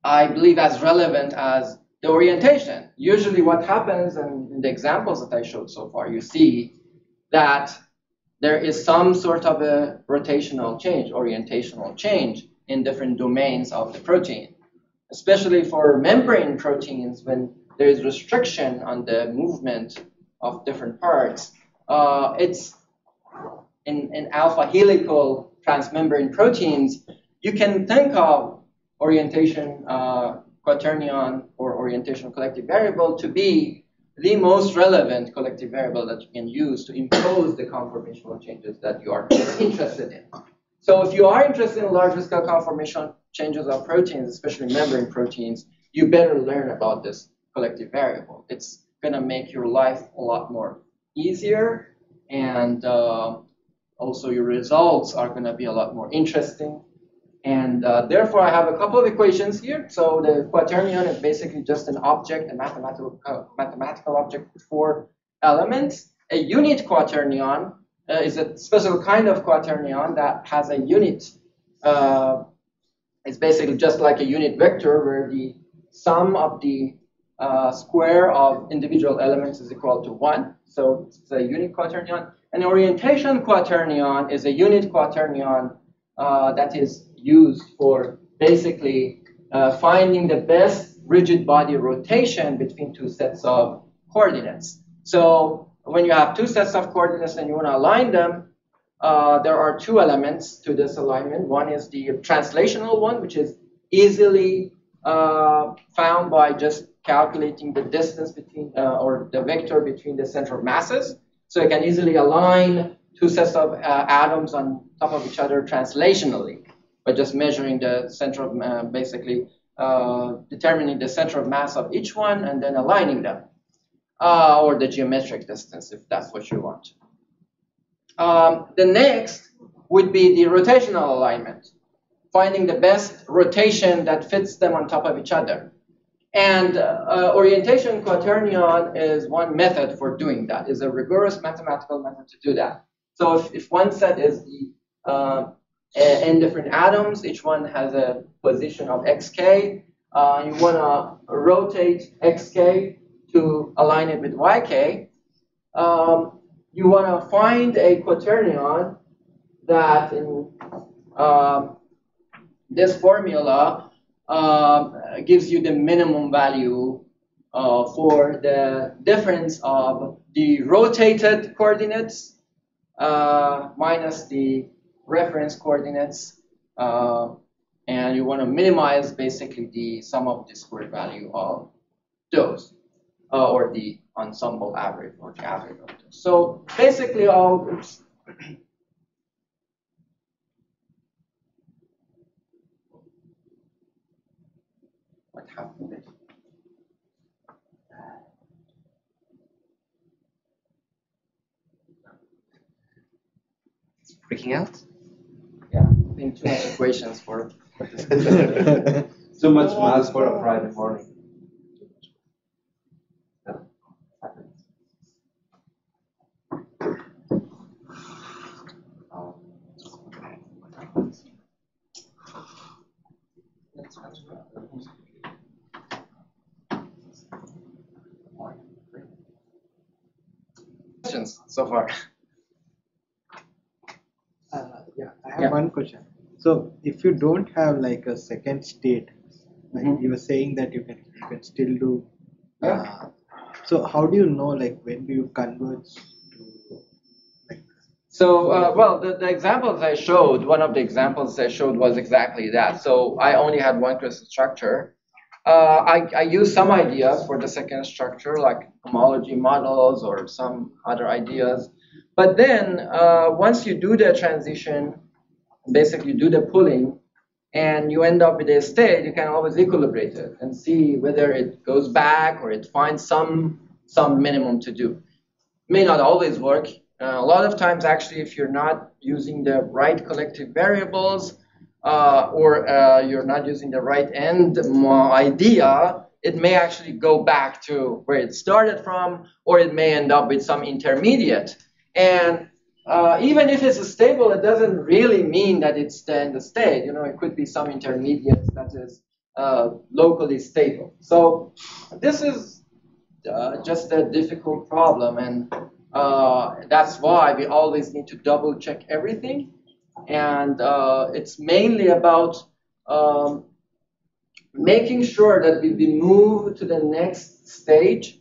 I believe, as relevant as the orientation. Usually what happens, and in the examples that I showed so far, you see that there is some sort of a rotational change, orientational change in different domains of the protein, especially for membrane proteins when there is restriction on the movement of different parts. Uh, it's in, in alpha helical transmembrane proteins, you can think of orientation uh, quaternion or orientation collective variable to be the most relevant collective variable that you can use to impose the conformational changes that you are interested in. So if you are interested in large scale conformation changes of proteins, especially membrane proteins, you better learn about this collective variable. It's going to make your life a lot more easier and uh, also your results are going to be a lot more interesting and uh, therefore, I have a couple of equations here. So the quaternion is basically just an object, a mathematical, uh, mathematical object with four elements. A unit quaternion uh, is a special kind of quaternion that has a unit. Uh, it's basically just like a unit vector where the sum of the uh, square of individual elements is equal to 1. So it's a unit quaternion. An orientation quaternion is a unit quaternion uh, that is used for basically uh, finding the best rigid body rotation between two sets of coordinates. So when you have two sets of coordinates and you want to align them, uh, there are two elements to this alignment. One is the translational one, which is easily uh, found by just calculating the distance between, uh, or the vector between the center of masses. So you can easily align two sets of uh, atoms on top of each other translationally by just measuring the center of, uh, basically uh, determining the center of mass of each one and then aligning them uh, or the geometric distance if that's what you want. Um, the next would be the rotational alignment, finding the best rotation that fits them on top of each other. And uh, orientation quaternion is one method for doing that, is a rigorous mathematical method to do that. So if, if one set is the uh, n different atoms, each one has a position of xk, uh, you want to rotate xk to align it with yk, um, you want to find a quaternion that in um, this formula uh, gives you the minimum value uh, for the difference of the rotated coordinates uh, minus the reference coordinates. Uh, and you want to minimize basically the sum of the square value of those uh, or the ensemble average or the average of those. So basically all oops. what happened? It's freaking out. Yeah, I think too much equations for Too much math for a Friday morning. Questions so far. Uh, yeah, I have Yeah. one question. So if you don't have like a second state, like Mhm. you were saying that you can you can still do. Yeah. Uh, so how do you know like when do you converge to like So, uh, well, the, the examples I showed, one of the examples I showed was exactly that. So I only had one crystal structure. Uh, I, I used some ideas for the second structure, like homology models or some other ideas. But then, uh, once you do the transition, basically do the pulling, and you end up with a state, you can always equilibrate it and see whether it goes back or it finds some some minimum to do. May not always work. Uh, a lot of times, actually, if you're not using the right collective variables uh, or uh, you're not using the right end idea, it may actually go back to where it started from, or it may end up with some intermediate. And uh, even if it's stable, it doesn't really mean that it's the, the state. You know, it could be some intermediate that is uh, locally stable. So this is just a difficult problem, and uh, that's why we always need to double check everything. And uh, it's mainly about um, making sure that when we move to the next stage,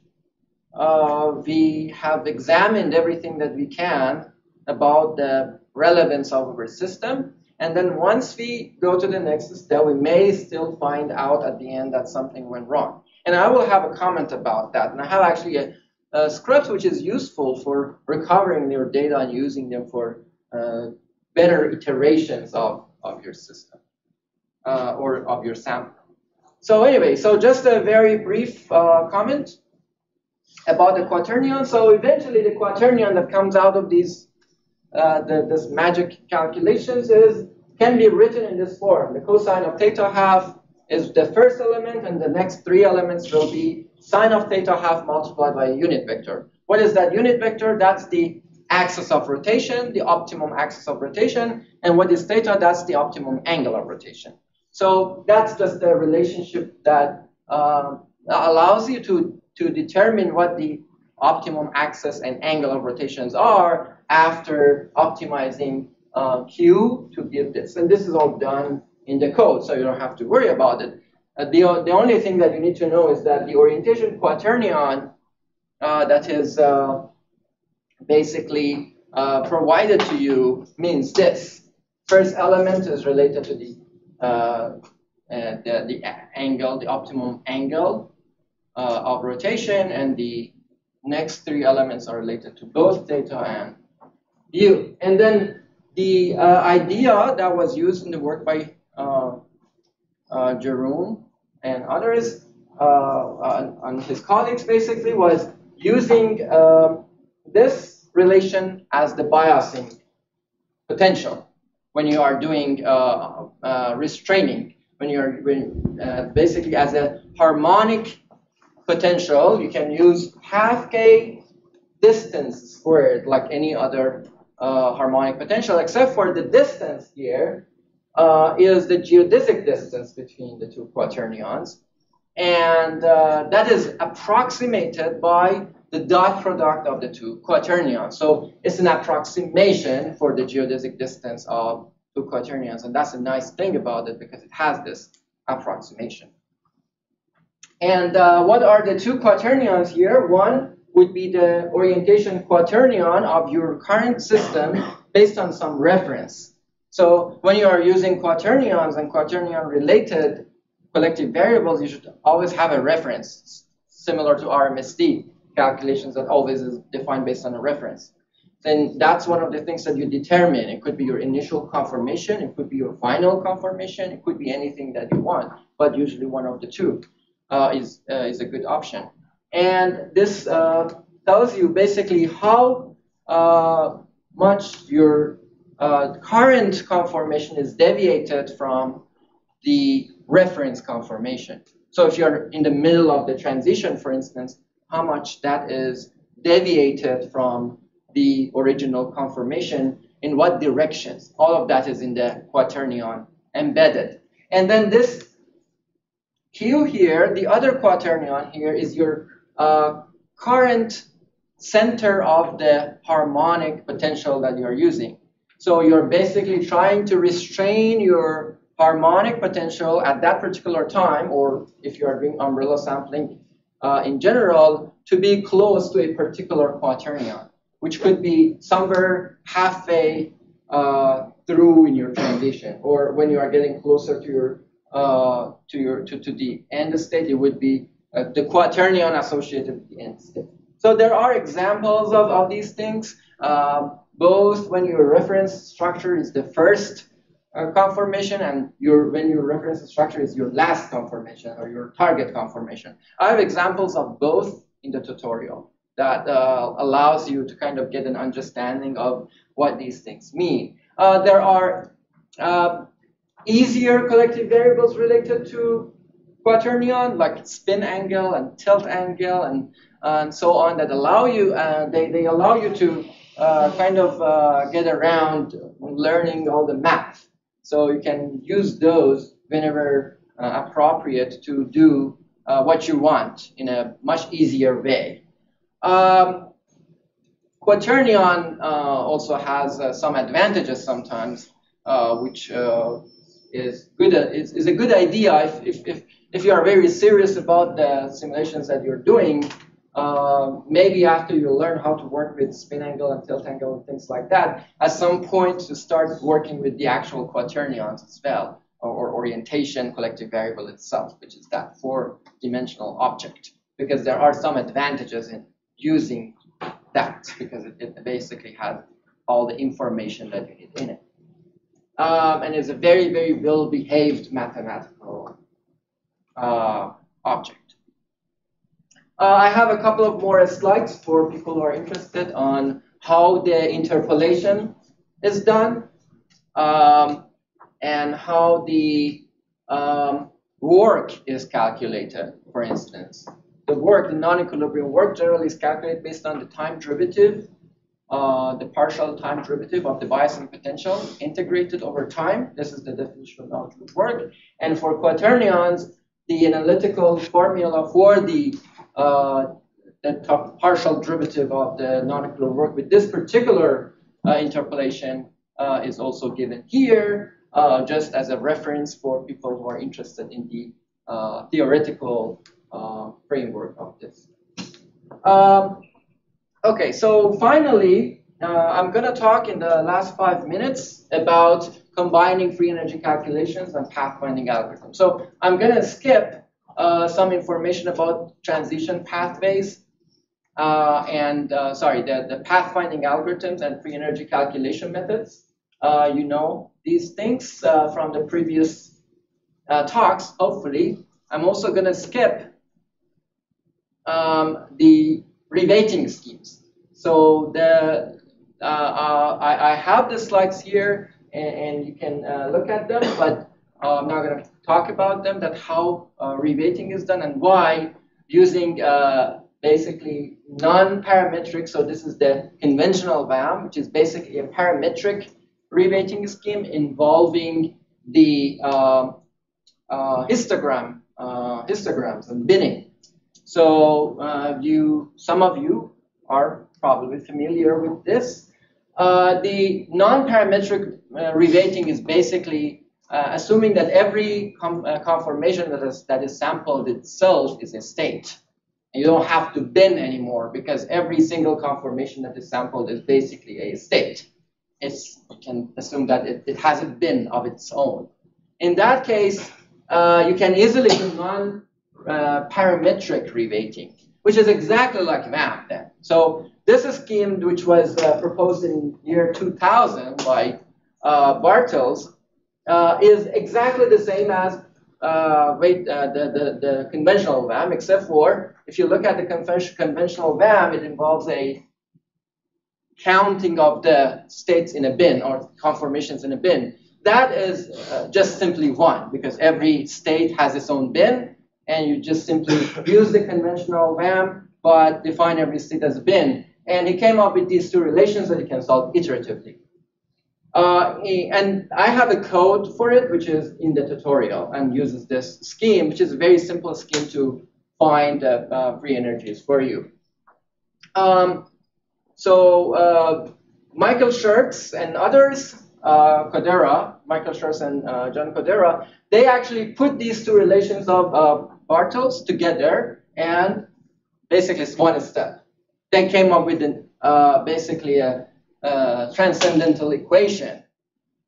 uh, we have examined everything that we can about the relevance of our system. And then once we go to the next step, we may still find out at the end that something went wrong. And I will have a comment about that. And I have actually a, a script which is useful for recovering your data and using them for uh, better iterations of, of your system uh, or of your sample. So anyway, so just a very brief uh, comment about the quaternion. So eventually the quaternion that comes out of these uh, the, this magic calculations is can be written in this form. The cosine of theta half is the first element, and the next three elements will be sine of theta half multiplied by a unit vector. What is that unit vector? That's the axis of rotation, the optimum axis of rotation, and what is theta? That's the optimum angle of rotation. So that's just the relationship that um, allows you to, to determine what the optimum axis and angle of rotations are after optimizing uh, Q to give this. And this is all done in the code, so you don't have to worry about it. Uh, the, the only thing that you need to know is that the orientation quaternion uh, that is uh, basically uh, provided to you means this. First element is related to the, uh, the, the, angle, the optimum angle of rotation, and the next three elements are related to both theta and u. And then the idea that was used in the work by uh, Jerome and others and his colleagues basically was using um, this relation as the biasing potential when you are doing uh, uh, restraining, when you're when, uh, basically as a harmonic potential, you can use half k distance squared like any other uh, harmonic potential, except for the distance here uh, is the geodesic distance between the two quaternions. And uh, that is approximated by the dot product of the two quaternions. So it's an approximation for the geodesic distance of two quaternions. And that's a nice thing about it because it has this approximation. And uh, what are the two quaternions here? One would be the orientation quaternion of your current system based on some reference. So when you are using quaternions and quaternion related collective variables, you should always have a reference, similar to RMSD calculations that always is defined based on a reference. Then that's one of the things that you determine. It could be your initial conformation, it could be your final conformation, it could be anything that you want, but usually one of the two uh, is, uh, is a good option. And this uh, tells you basically how uh, much your uh, current conformation is deviated from the reference conformation. So if you're in the middle of the transition, for instance, how much that is deviated from the original conformation, in what directions. All of that is in the quaternion embedded. And then this Q here, the other quaternion here is your uh, current center of the harmonic potential that you're using. So you're basically trying to restrain your harmonic potential at that particular time, or if you are doing umbrella sampling uh, in general, to be close to a particular quaternion, which could be somewhere halfway uh, through in your transition, or when you are getting closer to your uh, to your to, to the end state, it would be uh, the quaternion associated with the end state. So there are examples of, of these things, um, both when your reference structure is the first uh, conformation and your when your reference structure is your last conformation or your target conformation. I have examples of both in the tutorial that uh, allows you to kind of get an understanding of what these things mean. Uh, there are uh, easier collective variables related to quaternion, like spin angle and tilt angle and, and so on, that allow you, uh, they, they allow you to uh, kind of uh, get around learning all the math. So you can use those whenever uh, appropriate to do uh, what you want in a much easier way. Um, Quaternion uh, also has some advantages sometimes, which is good is, is a good idea if, if, if, if you are very serious about the simulations that you're doing uh, maybe after you learn how to work with spin angle and tilt angle and things like that at some point to start working with the actual quaternions as well or, or orientation collective variable itself which is that four dimensional object because there are some advantages in using that because it, it basically has all the information that you need in it um, and it's a very, very well-behaved mathematical uh, object. Uh, I have a couple of more slides for people who are interested on how the interpolation is done um, and how the um, work is calculated, for instance. The work, the non-equilibrium work generally is calculated based on the time derivative uh, the partial time derivative of the biasing potential integrated over time. This is the definition of non-group work. And for quaternions, the analytical formula for the, uh, the partial derivative of the non-equilibrium work with this particular uh, interpolation uh, is also given here, just as a reference for people who are interested in the theoretical framework of this. Um, Okay, so finally, uh, I'm going to talk in the last five minutes about combining free energy calculations and pathfinding algorithms. So I'm going to skip uh, some information about transition pathways uh, and, uh, sorry, the, the pathfinding algorithms and free energy calculation methods. Uh, you know these things uh, from the previous talks, hopefully. I'm also going to skip um, the reweighting schemes. So the I, I, have the slides here, and, and you can look at them, but uh, I'm not going to talk about them, that how uh, reweighting is done and why using uh, basically non-parametric, so this is the conventional WHAM, which is basically a parametric reweighting scheme involving the um, histogram, histograms and binning. So uh, you, some of you are probably familiar with this. Uh, the non-parametric uh, reweighting is basically uh, assuming that every uh, conformation that is, that is sampled itself is a state. And you don't have to bin anymore because every single conformation that is sampled is basically a state. It's, you can assume that it, it has a bin of its own. In that case, uh, you can easily do non uh, parametric reweighting, which is exactly like WHAM then. So this scheme, which was uh, proposed in year 2000 by uh, Bartels, uh, is exactly the same as uh, wait, uh, the, the, the, conventional WHAM, except for if you look at the conventional WHAM, it involves a counting of the states in a bin or conformations in a bin. That is just simply one, because every state has its own bin, and you just simply use the conventional WHAM, but define every state as a bin. And he came up with these two relations that you can solve iteratively. Uh, and I have a code for it, which is in the tutorial, and uses this scheme, which is a very simple scheme to find uh, uh, free energies for you. Um, so uh, Michael Shirts and others, uh, Chodera, Michael Shirts and uh, John Chodera, they actually put these two relations of Bartels together and basically it's one step. They came up with an, uh, basically a, a, transcendental equation,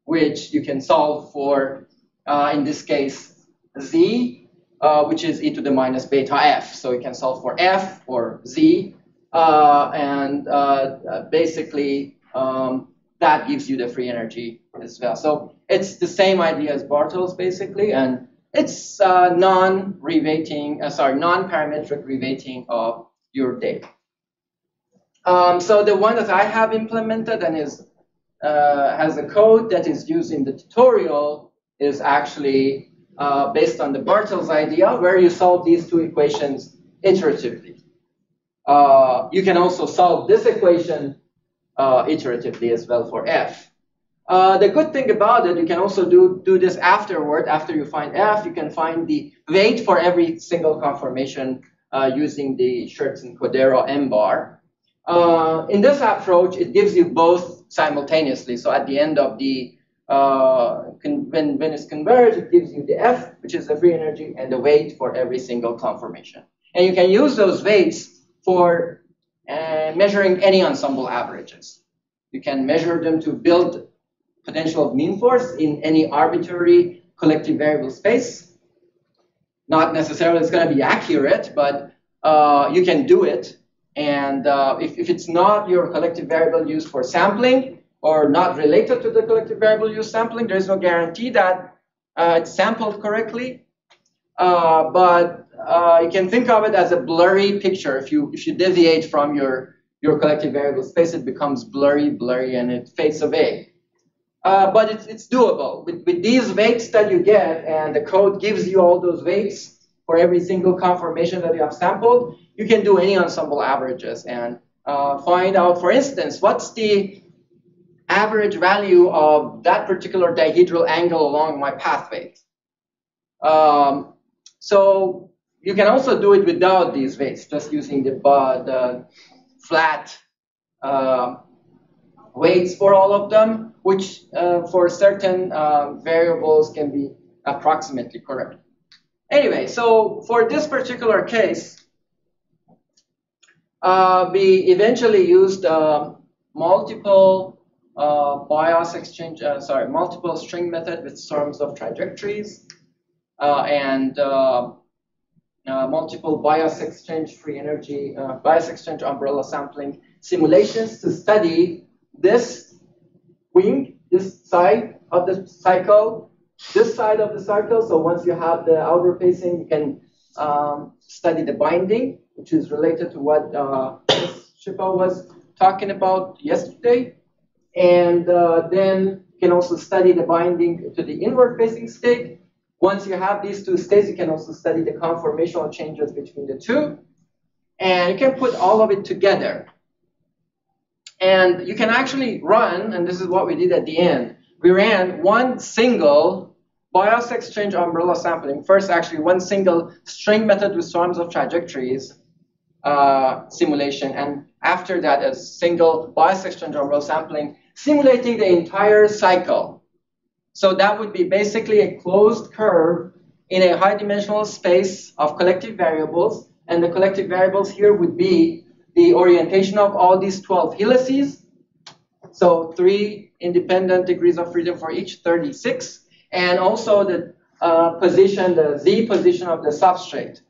which you can solve for, uh, in this case, z, uh, which is e to the minus beta f. So you can solve for f or z, uh, and uh, basically um, that gives you the free energy as well. So it's the same idea as Bartels, basically, and it's uh, non-reweighting, uh, sorry, non-parametric reweighting of your data. Um, so the one that I have implemented and is uh, has a code that is used in the tutorial is actually uh, based on the Bartels idea, where you solve these two equations iteratively. Uh, you can also solve this equation uh, iteratively as well for f. Uh, the good thing about it, you can also do, do this afterward. After you find f, you can find the weight for every single conformation uh, using the Shirts and Chodera M bar. Uh, in this approach, it gives you both simultaneously. So at the end of the, uh, when, when it's converged, it gives you the f, which is the free energy, and the weight for every single conformation. And you can use those weights for uh, measuring any ensemble averages. You can measure them to build potential of mean force in any arbitrary collective variable space. Not necessarily it's going to be accurate, but uh, you can do it. And uh, if, if it's not your collective variable used for sampling or not related to the collective variable used sampling, there is no guarantee that uh, it's sampled correctly. Uh, but uh, you can think of it as a blurry picture. If you if you deviate from your your collective variable space, it becomes blurry, blurry, and it fades away. Uh, but it's, it's doable. With, with these weights that you get, and the code gives you all those weights for every single conformation that you have sampled, you can do any ensemble averages. And uh, find out, for instance, what's the average value of that particular dihedral angle along my pathway. Um, so you can also do it without these weights, just using the, uh, the flat uh, weights for all of them, which uh, for certain uh, variables can be approximately correct. Anyway, so for this particular case, uh, we eventually used uh, multiple uh, bias exchange, uh, sorry, multiple string method with swarms of trajectories uh, and multiple bias exchange free energy, bias exchange umbrella sampling simulations to study this wing, this side of the cycle, this side of the cycle. So once you have the outer facing, you can um, study the binding, which is related to what uh, was talking about yesterday. And uh, then you can also study the binding to the inward facing state. Once you have these two states, you can also study the conformational changes between the two. And you can put all of it together. And you can actually run, and this is what we did at the end. We ran one single bias exchange umbrella sampling. First, actually, one single string method with swarms of trajectories uh, simulation. And after that, a single bias exchange umbrella sampling simulating the entire cycle. So that would be basically a closed curve in a high dimensional space of collective variables. And the collective variables here would be the orientation of all these 12 helices. So three independent degrees of freedom for each, 36. And also the uh, position, the z position of the substrate.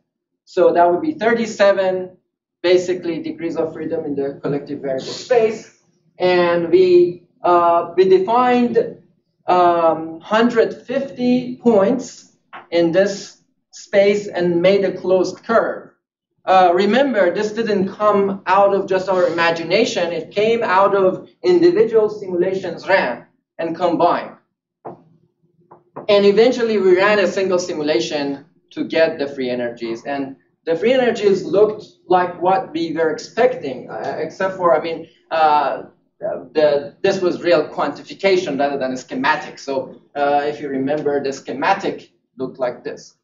So that would be 37 basically degrees of freedom in the collective variable space and we uh, we defined um, 150 points in this space and made a closed curve. Uh, remember, this didn't come out of just our imagination. It came out of individual simulations ran and combined. And eventually we ran a single simulation to get the free energies. And the free energies looked like what we were expecting, uh, except for, I mean, uh, the, this was real quantification rather than a schematic. So uh, if you remember, the schematic looked like this.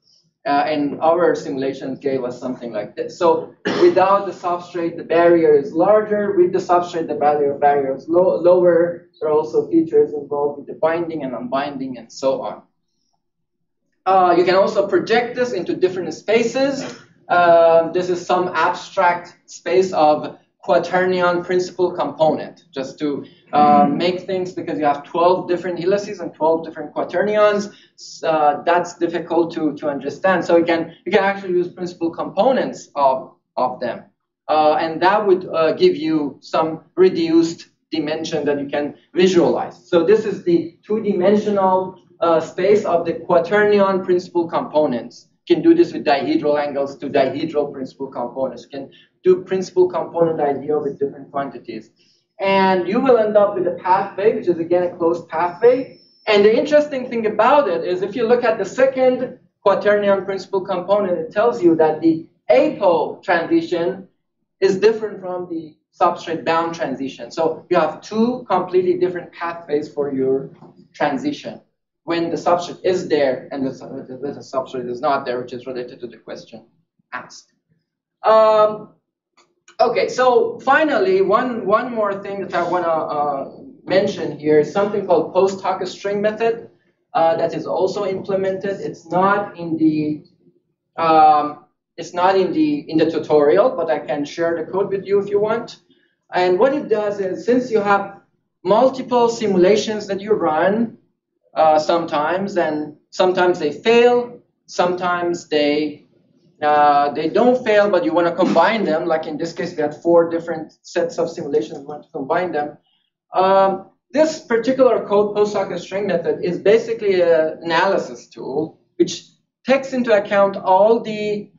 Uh, and our simulations gave us something like this. So without the substrate, the barrier is larger. With the substrate, the barrier, barrier is low, lower. There are also features involved with the binding and unbinding and so on. Uh, you can also project this into different spaces. Uh, this is some abstract space of quaternion principal component, just to uh, mm-hmm. make things because you have 12 different helices and 12 different quaternions. Uh, that's difficult to, to understand. So you can you can actually use principal components of of them, uh, and that would uh, give you some reduced dimension that you can visualize. So this is the two-dimensional uh, space of the quaternion principal components You can do this with dihedral angles to dihedral principal components. You can do principal component idea with different quantities. And you will end up with a pathway, which is again a closed pathway. And the interesting thing about it is if you look at the second quaternion principal component, it tells you that the apo transition is different from the substrate bound transition. So you have two completely different pathways for your transition when the substrate is there and the, the substrate is not there, which is related to the question asked. Um, okay, so finally, one, one more thing that I want to uh, mention here is something called post hoc string method uh, that is also implemented. It's not in the um, it's not in the in the tutorial, but I can share the code with you if you want. And what it does is, since you have multiple simulations that you run, uh, sometimes, and sometimes they fail. Sometimes they uh, they don't fail, but you want to combine them. Like in this case, we had four different sets of simulations. We want to combine them. Um, this particular code post hoc string method is basically an analysis tool which takes into account all the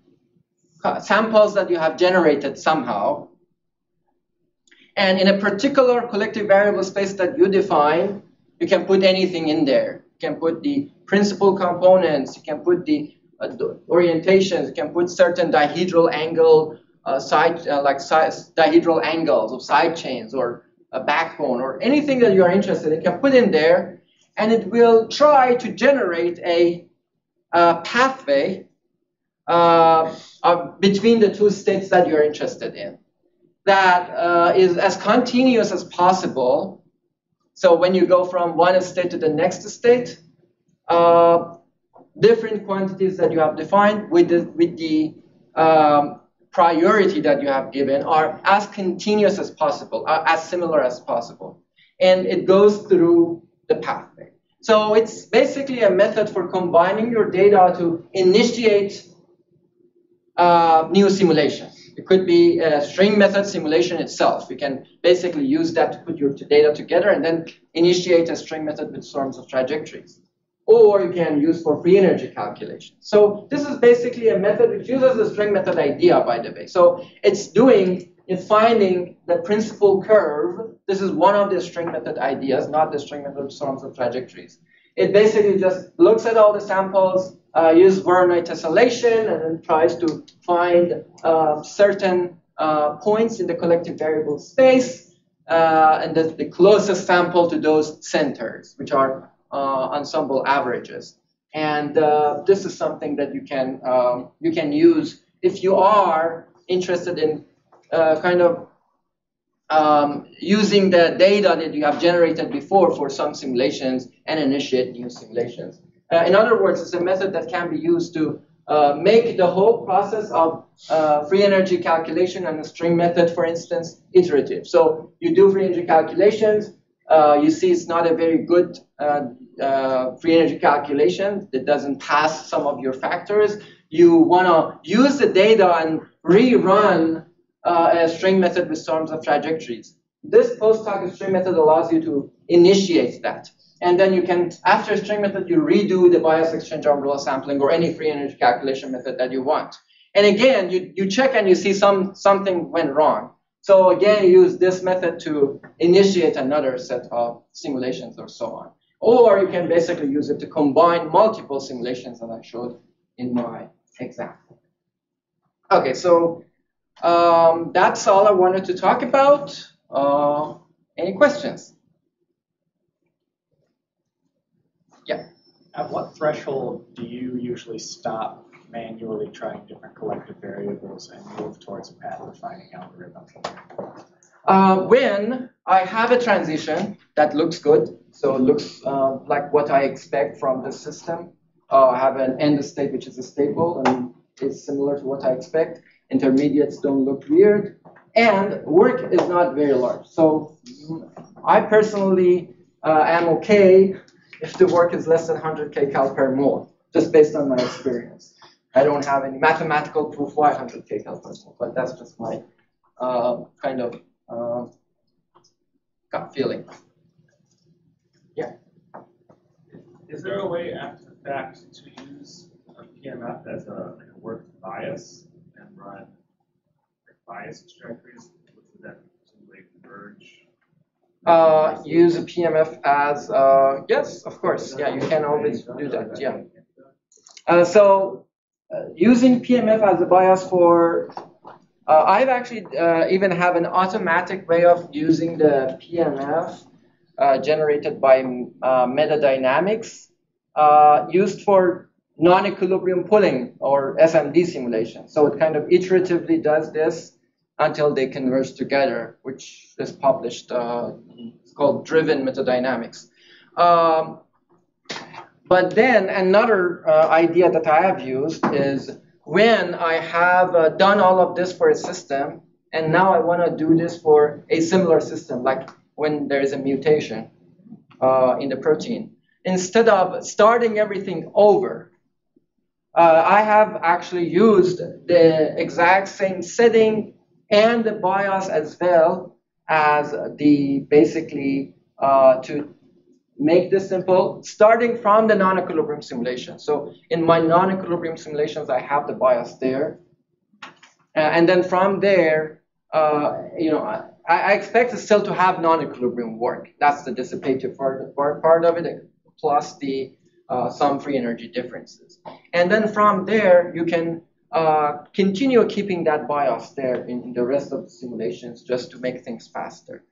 samples that you have generated somehow. And in a particular collective variable space that you define, you can put anything in there. You can put the principal components, you can put the, uh, orientations, you can put certain dihedral angle uh, side, uh, like dihedral angles of side chains or a backbone or anything that you are interested in, you can put in there, and it will try to generate a, a pathway uh, between the two states that you're interested in that uh, is as continuous as possible. So when you go from one state to the next state, uh, different quantities that you have defined with the, with the um, priority that you have given are as continuous as possible, uh, as similar as possible. And it goes through the pathway. So it's basically a method for combining your data to initiate uh, new simulations. It could be a string method simulation itself. You can basically use that to put your data together and then initiate a string method with swarms of trajectories or you can use for free energy calculation. So this is basically a method which uses the string method idea, by the way. So it's doing, it's finding the principal curve. This is one of the string method ideas, not the string method swarms of trajectories. It basically just looks at all the samples, uh, uses Voronoi tessellation, and then tries to find uh, certain uh, points in the collective variable space, uh, and the, the closest sample to those centers, which are uh, ensemble averages. And uh, this is something that you can um, you can use if you are interested in kind of um, using the data that you have generated before for some simulations and initiate new simulations. Uh, in other words, it's a method that can be used to uh, make the whole process of uh, free energy calculation and the string method, for instance, iterative. So you do free energy calculations, uh, you see it's not a very good uh, uh, free energy calculation. It doesn't pass some of your factors. You want to use the data and rerun uh, a string method with swarms of trajectories. This post hoc string method allows you to initiate that. And then you can, after string method, you redo the bias exchange umbrella sampling or any free energy calculation method that you want. And again, you, you check and you see some something went wrong. So again, you use this method to initiate another set of simulations or so on. Or you can basically use it to combine multiple simulations that I showed in my example. Okay, so um, that's all I wanted to talk about. Uh, any questions? Yeah. At what threshold do you usually stop manually trying different collective variables and move towards a path defining algorithm? Uh, when I have a transition that looks good, so it looks uh, like what I expect from the system. Uh, I have an end state which is a stable and is similar to what I expect. Intermediates don't look weird. And work is not very large. So I personally uh, am okay if the work is less than 100 kcal per mole, just based on my experience. I don't have any mathematical proof why 100 kcal per mole, but that's just my uh, kind of uh, gut feeling. Yeah. Is there a way after the fact to use a PMF as a, like a work bias run like bias which would presumably converge? Uh, use a PMF as, uh, yes, of course. Yeah, you can always do that. Yeah. Uh, so uh, using PMF as a bias for, uh, I've actually uh, even have an automatic way of using the PMF generated by uh, Metadynamics used for non-equilibrium pulling or SMD simulation. So it kind of iteratively does this until they converge together, which is published. Uh, it's called Driven Metadynamics. Um, but then another uh, idea that I have used is when I have uh, done all of this for a system, and now I want to do this for a similar system, like when there is a mutation uh, in the protein. Instead of starting everything over, uh, I have actually used the exact same setting and the bias as well as the basically uh, to make this simple, starting from the non-equilibrium simulation. So in my non-equilibrium simulations, I have the bias there. Uh, and then from there, uh, you know, I, I expect still to have non-equilibrium work. That's the dissipative part, part, part of it, plus the uh, some free energy differences. And then from there, you can uh, continue keeping that bias there in, in, the rest of the simulations just to make things faster.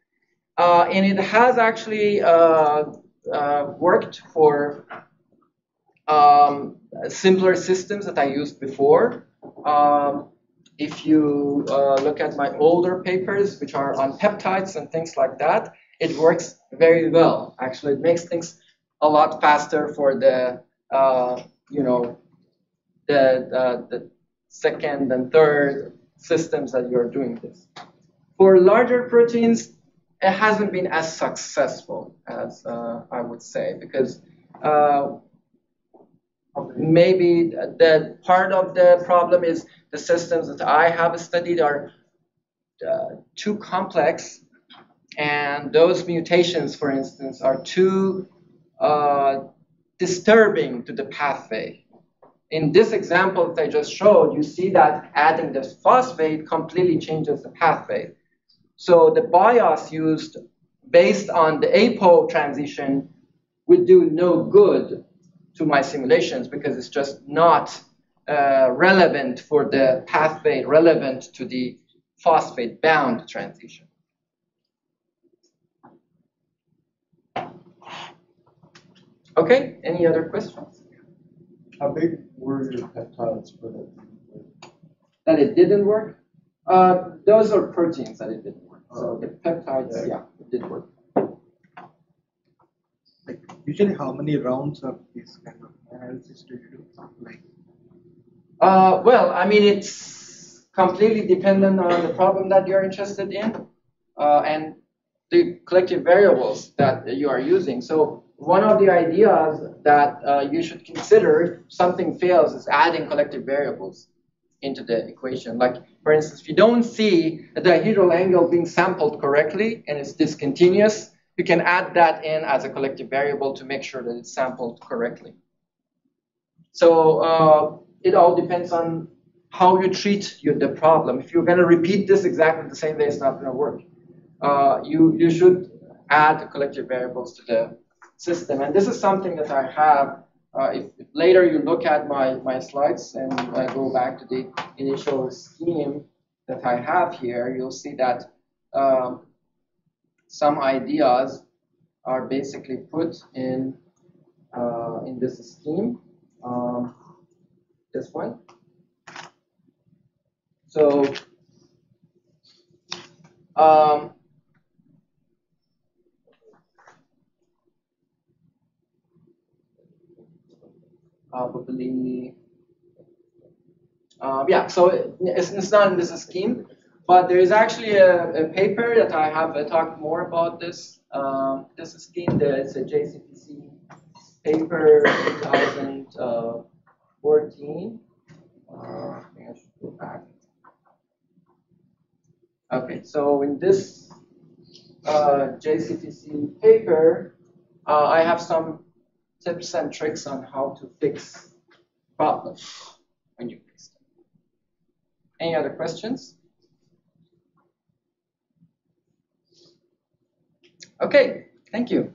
Uh, and it has actually uh, uh worked for um, simpler systems that I used before. Um, if you uh, look at my older papers, which are on peptides and things like that, it works very well. Actually, it makes things a lot faster for the, uh, you know, the, uh, the second and third systems that you're doing this. For larger proteins, it hasn't been as successful as uh, I would say because uh, maybe the part of the problem is the systems that I have studied are uh, too complex, and those mutations, for instance, are too uh, disturbing to the pathway. In this example that I just showed, you see that adding this phosphate completely changes the pathway. So the bias used based on the APO transition would do no good to my simulations because it's just not uh, relevant for the pathway relevant to the phosphate bound transition. Okay, any other questions? How big were your peptides for that? That it didn't work? Uh, those are proteins that it didn't work. So the peptides, yeah, yeah it did work. Like usually, how many rounds of this kind of analysis do you do? Like, uh, well, I mean, it's completely dependent on the problem that you're interested in uh, and the collective variables that you are using. So one of the ideas that uh, you should consider if something fails is adding collective variables into the equation. Like, for instance, if you don't see the dihedral angle being sampled correctly and it's discontinuous, you can add that in as a collective variable to make sure that it's sampled correctly. So uh, it all depends on how you treat your, the problem. If you're going to repeat this exactly the same way, it's not going to work. Uh, you, you should add collective variables to the system. And this is something that I have. Uh, if, if, later you look at my, my slides and uh, go back to the initial scheme that I have here, you'll see that um, some ideas are basically put in uh, in this scheme. Um, this one. So um, probably um, yeah. So it's, it's not in this scheme. But there is actually a, a paper that I have uh, talked more about this. Um, this is scheme. It's a JCTC paper 2014. Uh, I think I should go back. Okay, so in this uh, JCTC paper, uh, I have some tips and tricks on how to fix problems when you fix them. Any other questions? Okay, thank you.